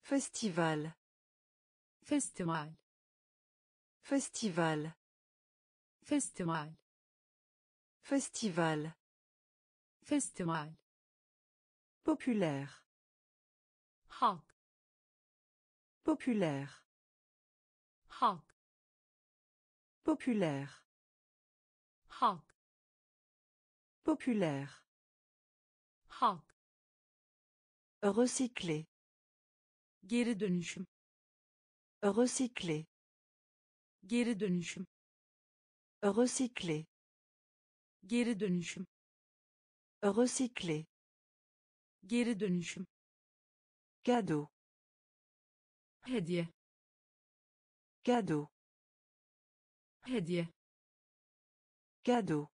Festival. festival Festival. festival Festival. festival Populaire. halk Populaire. halk Populaire. halk Populaire. halk Recycler. geri dönüşüm Recycler. geri dönüşüm Recycler. geri dönüşüm Recycler. Geri dönüşüm Cadeau. hediye Cadeau. hediye Cadeau.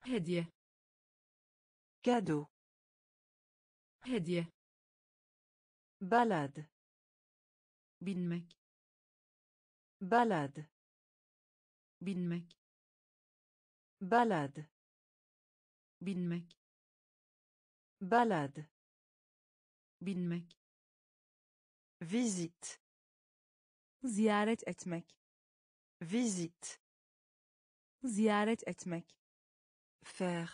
hediye Cadeau. hediye Balade. binmek Balade. binmek Balade. binmek Balade. binmek Visite. ziyaret etmek Visite. ziyaret etmek Faire.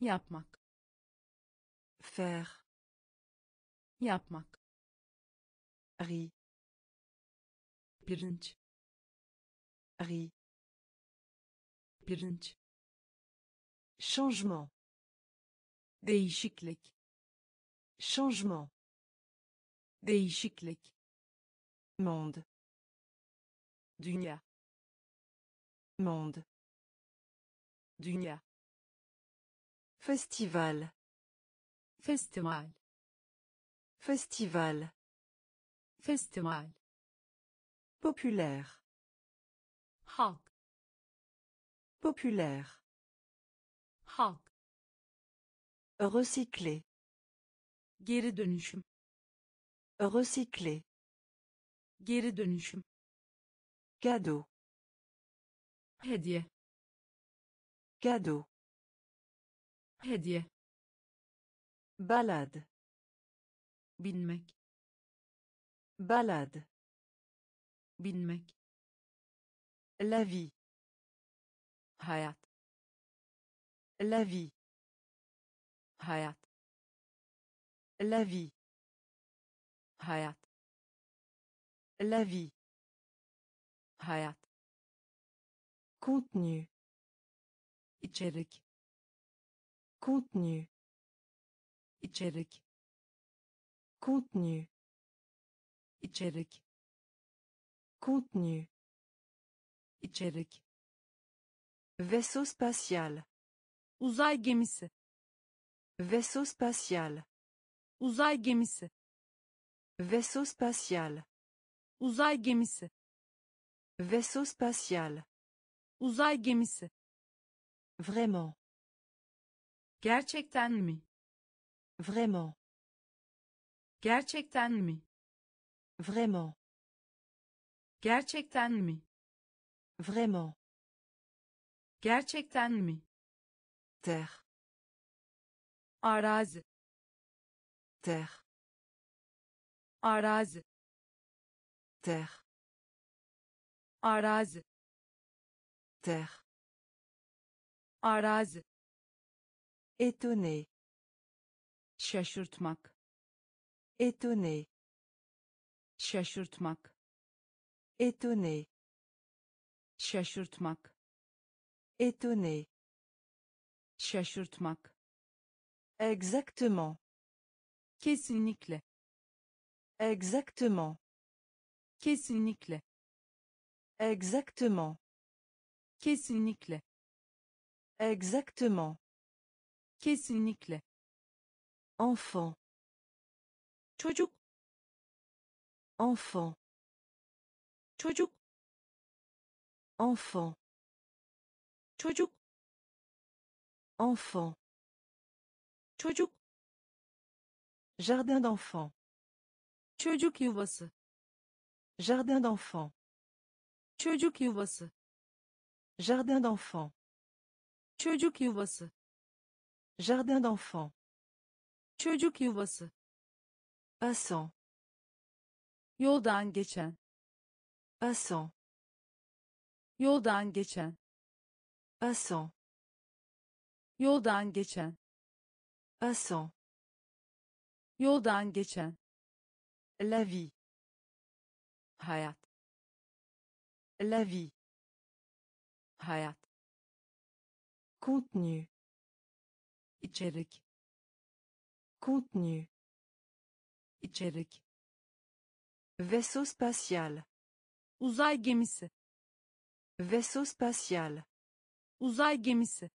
yapmak Faire. yapmak Riz. pirinç Riz. pirinç Changement. Değişiklik Changement. değişiklik Monde. dünya Monde. dünya Festival. festival Festival. festival Populaire. halk Populaire. halk Recycler. geri dönüşüm Recycler. geri dönüşüm Cadeau. hediye Cadeau. hediye Balade. binmek Balade. binmek La vie. hayat La vie. Hayat La vie. hayat La vie. hayat Contenu. içerik Contenu. içerik Contenu. içerik Contenu. içerik Vaisseau spatial. uzay gemisi Vaisseau spatial. uzay gemisi Vaisseau spatial. uzay gemisi Vaisseau spatial. uzay gemisi Vraiment. gerçekten mi? Vraiment. gerçekten mi? Vraiment. gerçekten mi? Vraiment. Gerçekten mi? Terre. Arazi. Terre. Arazi. Terre. Arazi. Terre. Arazi. Étonné. Şaşırtmak. Étonné. Şaşırtmak. Étonné. Şaşırtmak. Étonné. Şaşırtmak. Exactement. Kesinlikle. Exactement. Kesinlikle. Exactement. Kesinlikle. Exactement. Kesinlikle. Enfant. Çocuk. Enfant. Çocuk. Enfant. Çocuk. Enfant. Çocuk. Jardin d'enfant. Çocuk yuvası. Jardin d'enfant. Çocuk yuvası. Jardin d'enfant. Çocuk yuvası. Jardin d'enfant. Çocuk yuvası. Passant. Yoldan geçen. Passant. Yoldan geçen. Passant. Yoldan geçen. Passant. Yoldan geçen. La vie. Hayat. La vie. Hayat. Contenu. İçerik. Contenu. İçerik. Vaisseau spatial. Uzay gemisi. Vaisseau spatial. Uzay gemisi.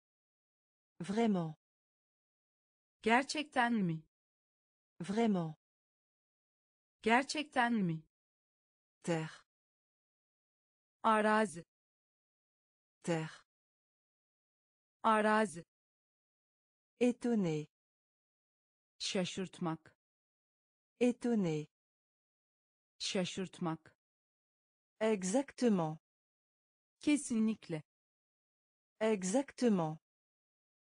Vraiment. Gerçekten mi? Vraiment. Gerçekten mi? Terre. Arazi. Terre. Arazi. Étonné. Şaşırtmak. Étonné. Şaşırtmak. Exactement. Kesinlikle. Exactement.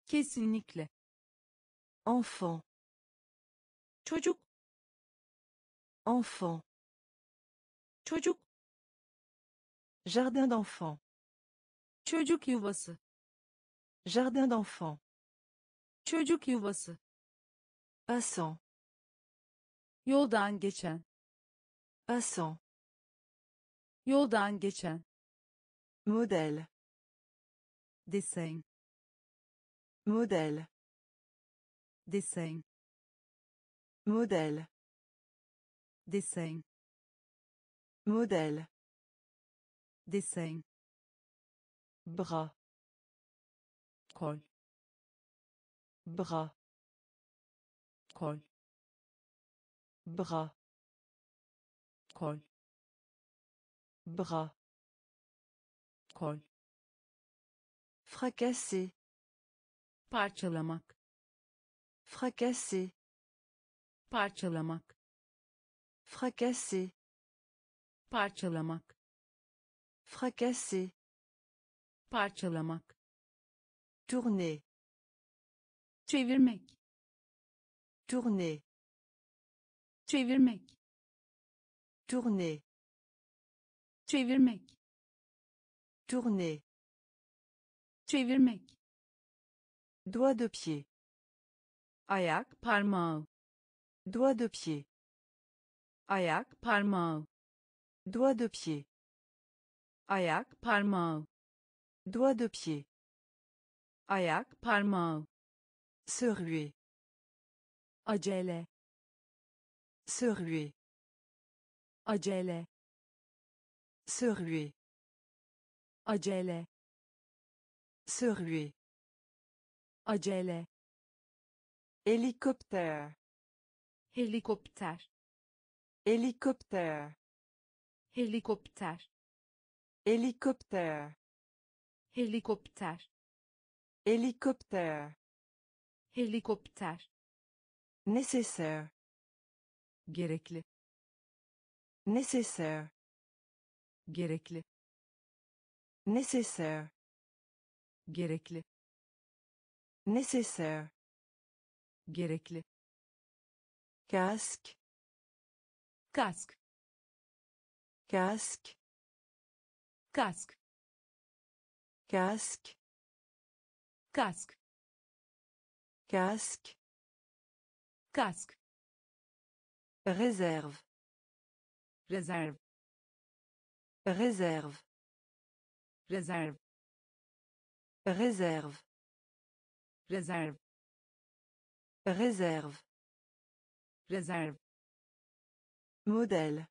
Kesinlikle. Enfant. Çocuk. Enfant. Çocuk. Jardin d'enfant. Çocuk yuvası. Jardin d'enfant. Çocuk yuvası. Passant. Yoldan geçen. Passant. Yoldan geçen. Modèle. Desen. Modèle. Desen. Modèle. Desen. Modèle. Desen. Bras. Kol. Bras. Kol. Bras. Kol. Bras. Kol. Fracasser. Parçalamak. Fracasser. Parçalamak. Fracasser. Parçalamak. Fracasser. Parçalamak. Tourner. Çevirmek. Tourner. Çevirmek. Tourner. Çevirmek. Tourner. Çevirmek. Doigt de pied. Ayak parmağı. Doigt de pied. Ayak parmağı. Doigt de pied. Ayak parmağı. Doigt de pied. Ayak parmağı. Se ruer. Acele. Se ruer. Acele. Se ruer. Acele. Se ruer. Acele. Hélicoptère. Helikopter. Hélicoptère. Helikopter. Hélicoptère. Helikopter. Hélicoptère. Helikopter. Nécessaire. Gerekli. Nécessaire. Gerekli. Nécessaire. gerekli Nécessaire. Gerekli Casque. kask Casque. kask Casque. kask Casque. kask Réserve. rezerv Réserve. rezerv Réserve. rezerv Réserve. rezerv Modèle.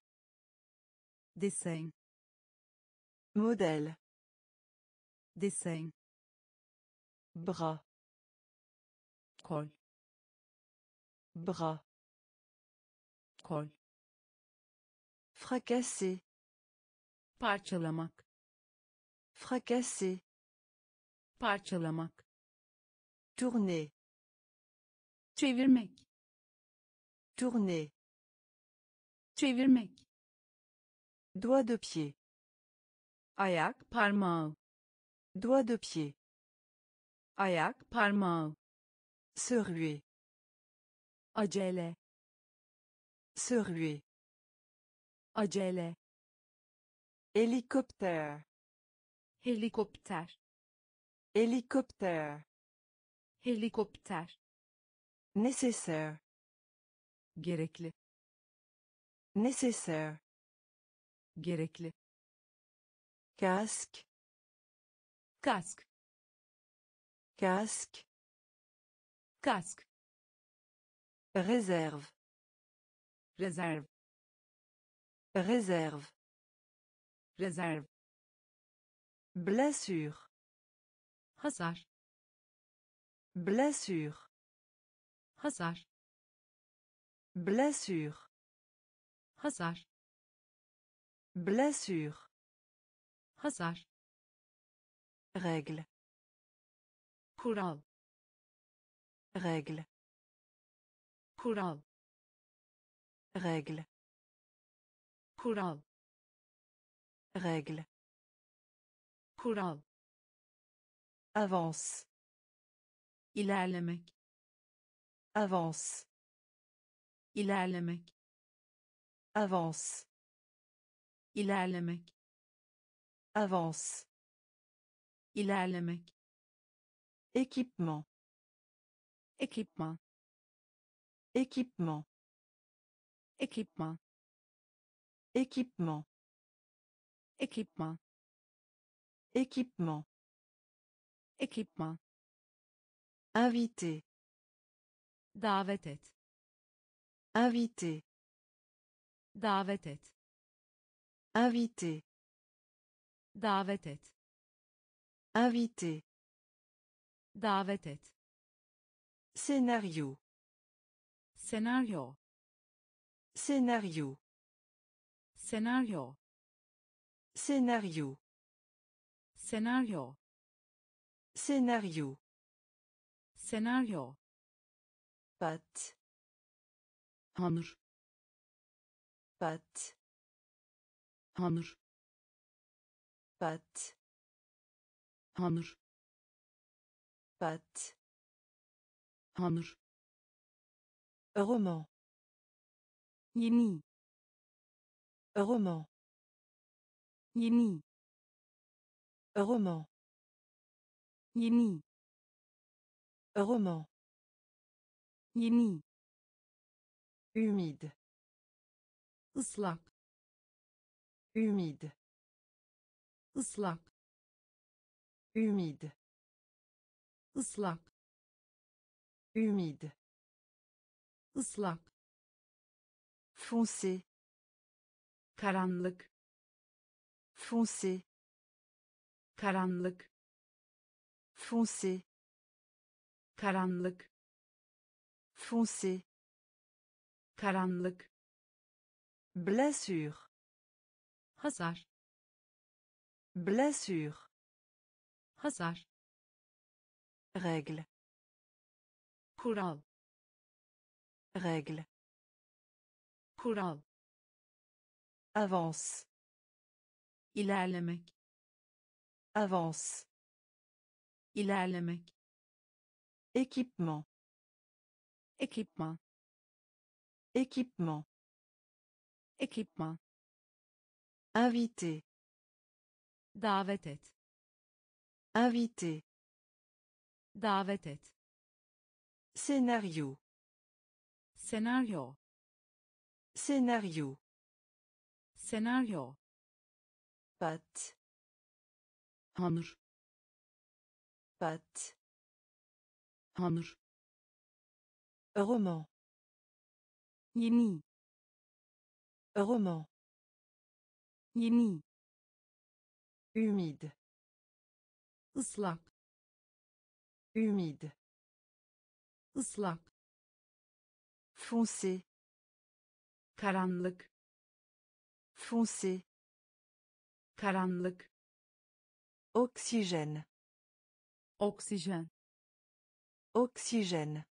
dessin Modèle. dessin Bras. kol Bras. kol Fracasser. parçalamak Fracasser. parçalamak Tourner. Çevirmek Tourner. çevirmek Doigt de pied. ayak parmağı Doigt de pied. ayak parmağı Se ruer. acele Se ruer. acele Hélicoptère. helikopter Hélicoptère. helikopter Nécessaire. gerekli Nécessaire. gerekli Casque. kask Casque. kask Réserve. rezerv Réserve. rezerv Blessure. hasar Blessure. Hasar Blessure. hasar Blessure. hasar Règle. kural Règle. kural Règle. kural Règle. kural Avance. ilerlemek Avance. ilerlemek Avance. ilerlemek Avance. ilerlemek Équipement. ekipman Équipement. ekipman Équipement. ekipman Équipement. ekipman Invité. Davet et Invité. davet et Invité. davet et Invité. davet et Scénario. senaryo Scénario. senaryo Scénario. senaryo Scénario. senaryo Pâte. hamur Pâte. hamur Pâte. hamur Pâte. hamur Roman. yeni Roman. yeni Roman. yeni Roman. Yeni Humide. ıslak Humide. ıslak Humide. ıslak Humide. ıslak Foncé. karanlık Foncé. karanlık Foncé. karanlık Foncé. karanlık Blessure. hasar Blessure. hasar Règle. kural Règle. kural Avance. ilerlemek Avance. ilerlemek Équipement. Ekipman Équipement. ekipman Invité. davet et Invité. davet et Scénario. senaryo Scénario. senaryo Pâte. hamur Pâte. hamur Roman. yeni Roman. yeni Humide. ıslak Humide. ıslak Foncé. karanlık Foncé. karanlık Oxygène. oksijen Oxygène.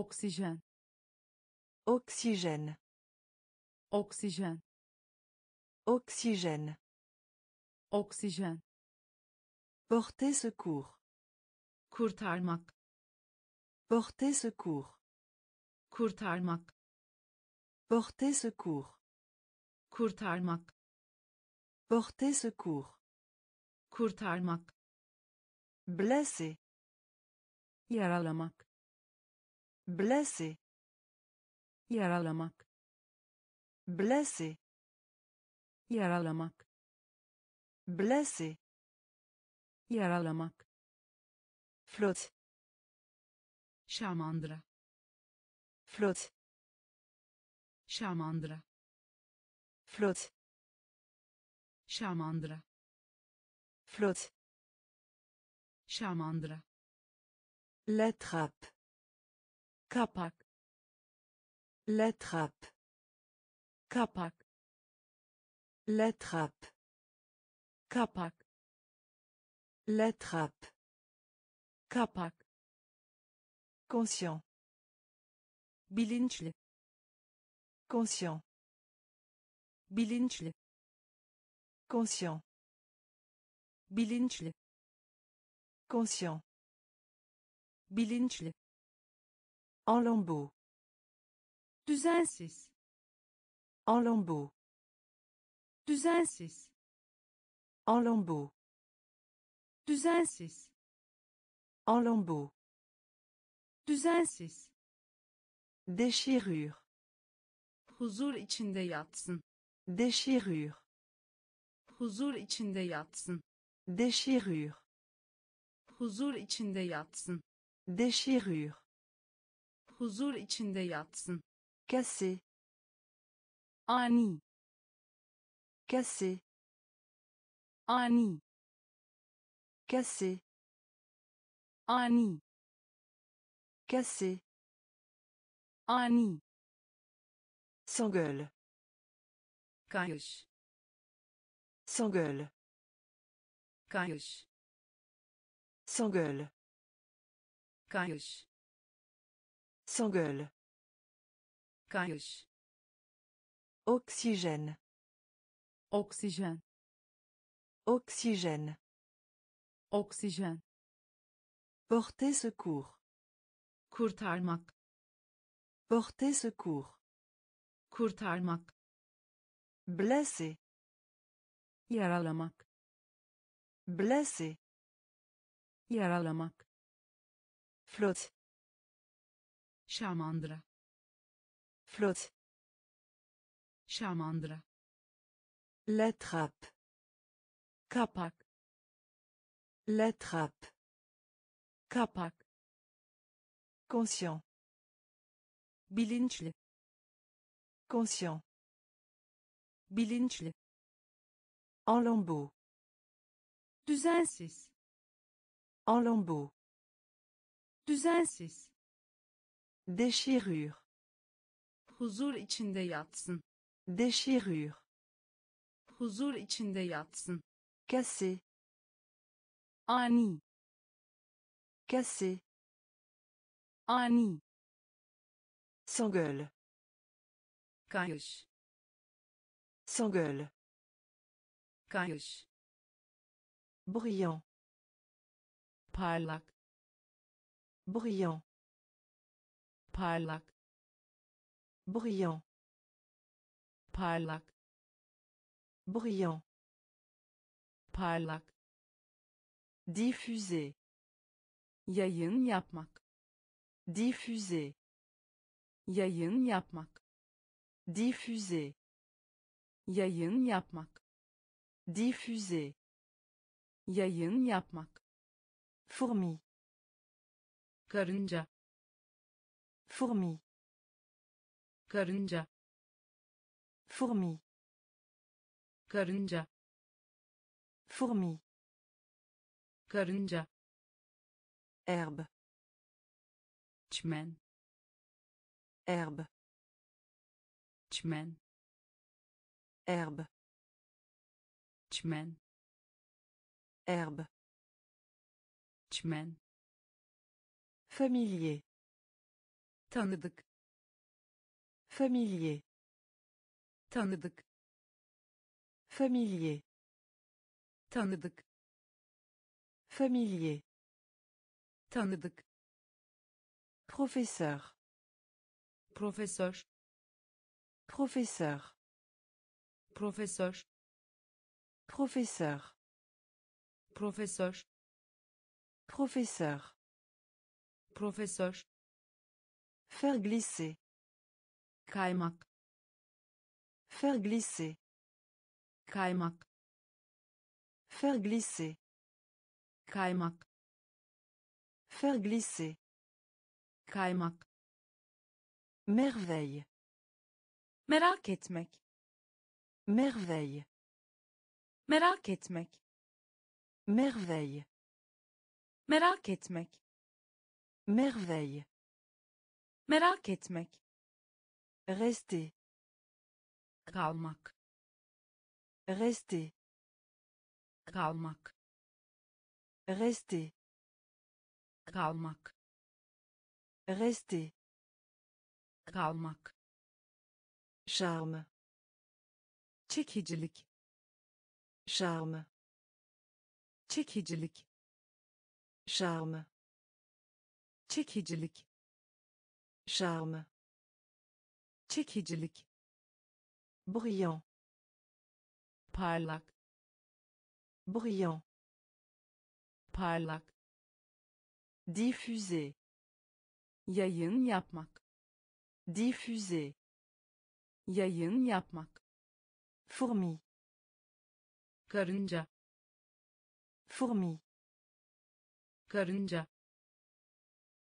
Oksijen Oxygène. oksijen Oxygène. oksijen Porter secours. kurtarmak Porter secours. kurtarmak Porter secours. kurtarmak Porter secours. kurtarmak Blessé. yaralamak Blessé. yaralamak Blessé. yaralamak Blessé. yaralamak Flotte. şamandıra Flotte. şamandıra Flotte. şamandıra Flotte. şamandıra La trappe. Kapak La trappe. kapak La trappe. kapak La trappe. kapak Conscient. bilinçli Conscient. bilinçli Conscient. bilinçli Conscient. bilinçli En lambeaux. düzensiz En lambeaux. düzensiz En lambeaux. düzensiz En lambeaux. düzensiz Déchirure. huzur içinde yatsın Déchirure. huzur içinde yatsın Déchirure. huzur içinde yatsın Déchirure. Huzur içinde yatsın Cassé. ani Cassé. ani Cassé. ani Cassé. ani S'engueule. kayış S'engueule. kayış S'engueule. kayış S'engueule. kayış Oxygène. oksijen Oxygène. oksijen Porter secours. kurtarmak Porter secours. kurtarmak Blessé. yaralamak Blessé. yaralamak Flotte. Şamandıra Flotte. şamandıra La trappe. kapak La trappe. kapak Conscient. bilinçli Conscient. bilinçli En lambeaux. düzensiz En lambeaux. düzensiz Déchirure. huzur içinde yatsın Déchirure. huzur içinde yatsın Cassé. ani Cassé. ani S'engueule. kayış S'engueule. kayış Bruyant. parlak Bruyant. Parlak Bruyant. parlak Bruyant. parlak Diffuser. yayın yapmak Diffuser. yayın yapmak Diffuser. yayın yapmak Diffuser. yayın yapmak Fourmi. karınca Fourmi. karınca Fourmi. karınca Fourmi. karınca Herbe. çimen Herbe. çimen Herbe. çimen Herbe. çimen Familier. Tanıdık Familier. tanıdık Familier. tanıdık Familier. tanıdık Professeur. profesör Professeur. profesör Professeur. profesör Professeur. profesör Faire glisser. kaymak Faire glisser. kaymak Faire glisser. kaymak Faire glisser. kaymak Merveille. merak etmek Merveille. merak etmek Merveille. merak etmek Merveille. Merak etmek Rester. kalmak Rester. kalmak Rester. kalmak Rester. kalmak Charme. çekicilik Charme. çekicilik Charme. çekicilik Charme. çekicilik Bruyant. parlak Bruyant. parlak Diffuser. yayın yapmak Diffuser. yayın yapmak Fourmi. karınca Fourmi. karınca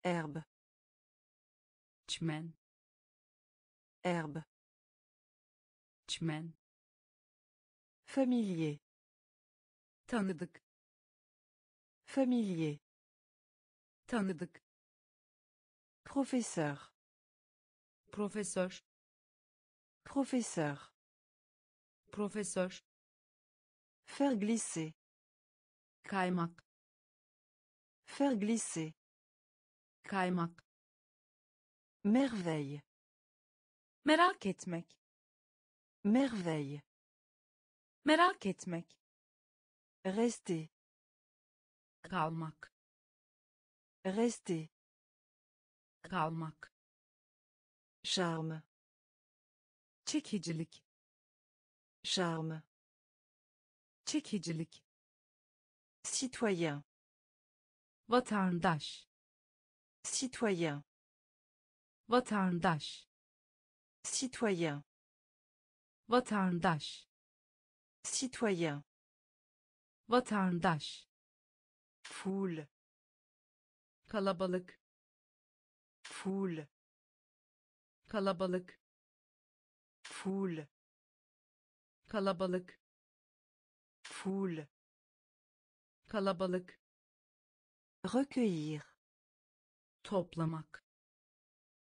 Herbe. Çimen Herbe. çimen Familier. tanıdık Familier. tanıdık Professeur. profesör Professeur. profesör Faire glisser. kaymak Faire glisser. kaymak Merveille. merak etmek Merveille. merak etmek Rester. kalmak Rester. kalmak Charme. çekicilik Charme. çekicilik Citoyen. vatandaş Citoyen. Vatandaş Citoyen. vatandaş Citoyen. vatandaş Foule. kalabalık Foule. kalabalık Foule. kalabalık Foule. kalabalık Recueillir. toplamak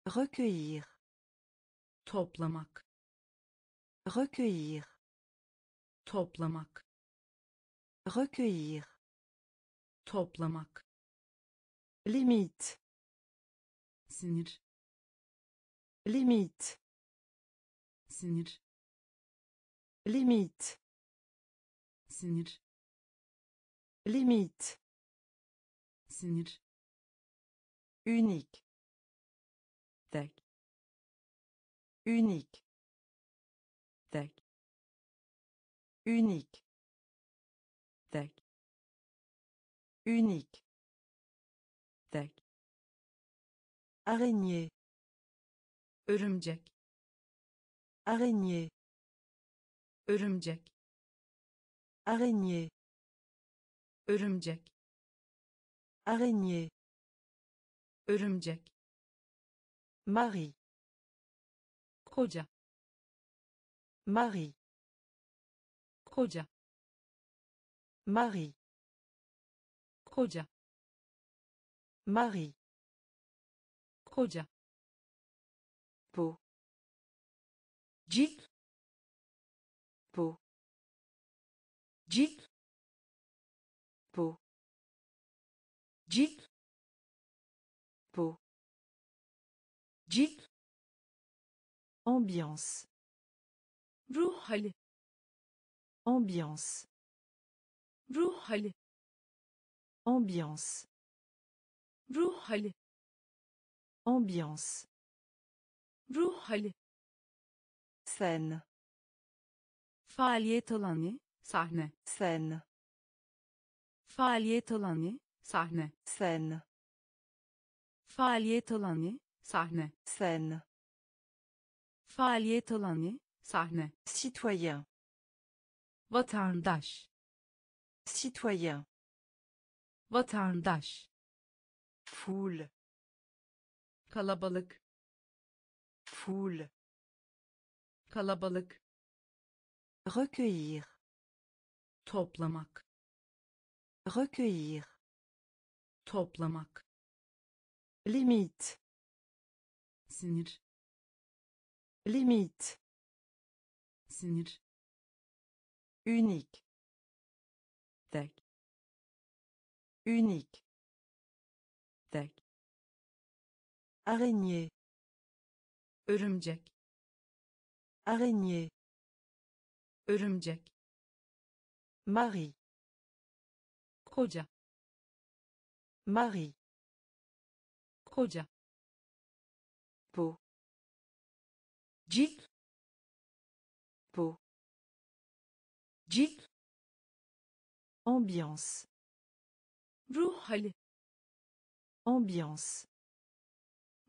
Recueillir. toplamak Recueillir. toplamak Recueillir. toplamak Limite. sinir Limite. sinir Limite. sinir Limite. sinir Unique. Unique. tek Unique. tek Unique. tek Araignée. örümcek Araignée. örümcek Araignée. örümcek Araignée. örümcek Marie. Koca Marie. koca Marie. koca Marie. koca Peau. cilt Peau. cilt Peau. Ambiance. hali Ambiance. hali Ambiance. hali Ambiance. hali Scène. faaliyet alanı sahne Scène. faaliyet alanı sahne Scène. faaliyet alanı sahne Scène. Faaliyet alanı sahne Citoyen. vatandaş Citoyen. vatandaş Foule. kalabalık Foule. kalabalık Recueillir. toplamak Recueillir. toplamak Limite. sinir Limite. sinir Unique. tek Unique. tek Araignée. örümcek Araignée. örümcek Marie. koca Marie. koca cilt Peau. Ambiance. ruh hali Ambiance.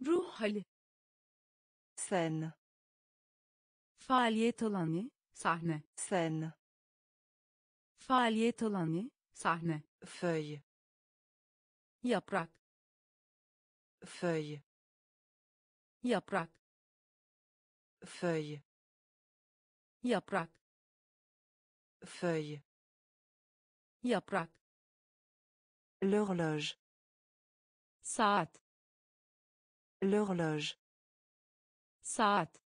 ruh hali Scène. faaliyet alanı sahne Scène. faaliyet alanı sahne Feuille. yaprak Feuille. yaprak Feuille. yaprak Feuille. yaprak L'horloge. saat L'horloge. saat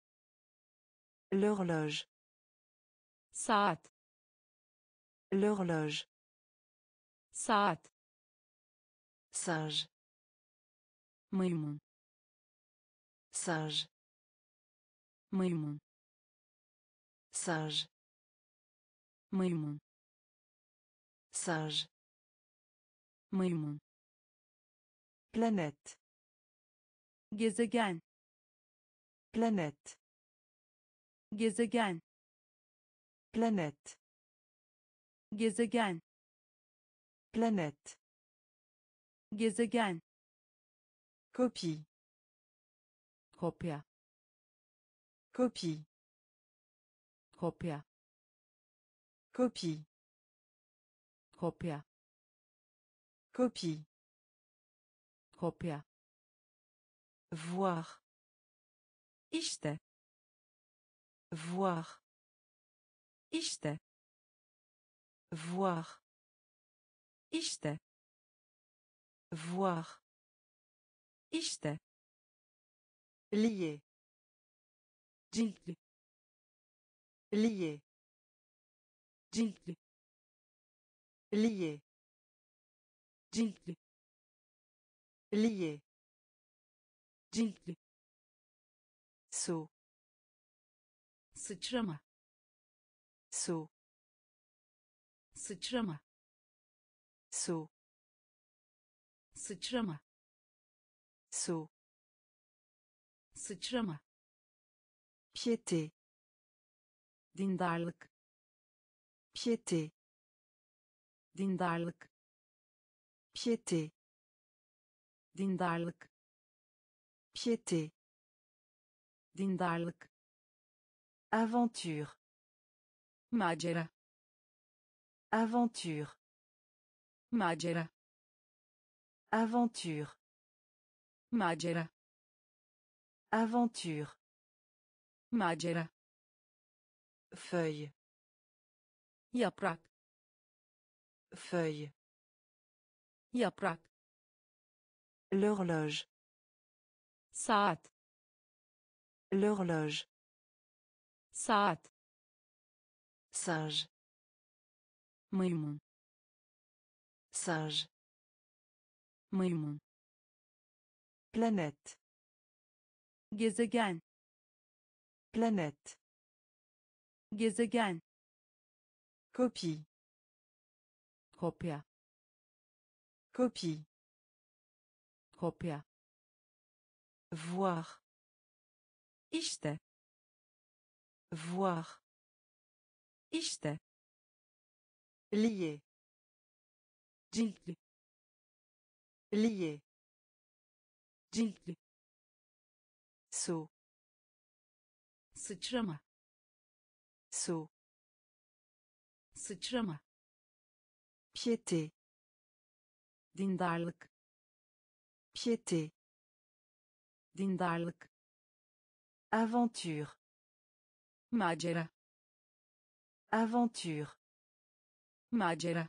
L'horloge. saat L'horloge. saat Singe. maymun Singe. Maymun Singe. maymun Singe. maymun Planète. gezegen Planète. gezegen Planète. gezegen Planète. gezegen Copie. kopya Copie. kopya Copie. kopya Copie. kopya Voir. işte Voir. işte Voir. işte Voir. işte Lier. Ciltli Lier. ciltli Lier. ciltli Lier. ciltli Saut. sıçrama Saut. sıçrama Saut. sıçrama Saut. sıçrama Piété. dindarlık Piété. dindarlık Piété. dindarlık Piété. dindarlık Aventure. macera Aventure. macera Aventure. macera Aventure. Macera Feuille. yaprak Feuille. yaprak L'horloge. saat L'horloge. saat Singe. maymun Singe. maymun Planète. gezegen Planète. gezegen Copie. kopya Copie. kopya Voir. işte Voir. işte Lier. ciltli Lier. ciltli Saut. Sıçrama Saut. sıçrama Piété. dindarlık Piété. dindarlık Aventure. macera Aventure. macera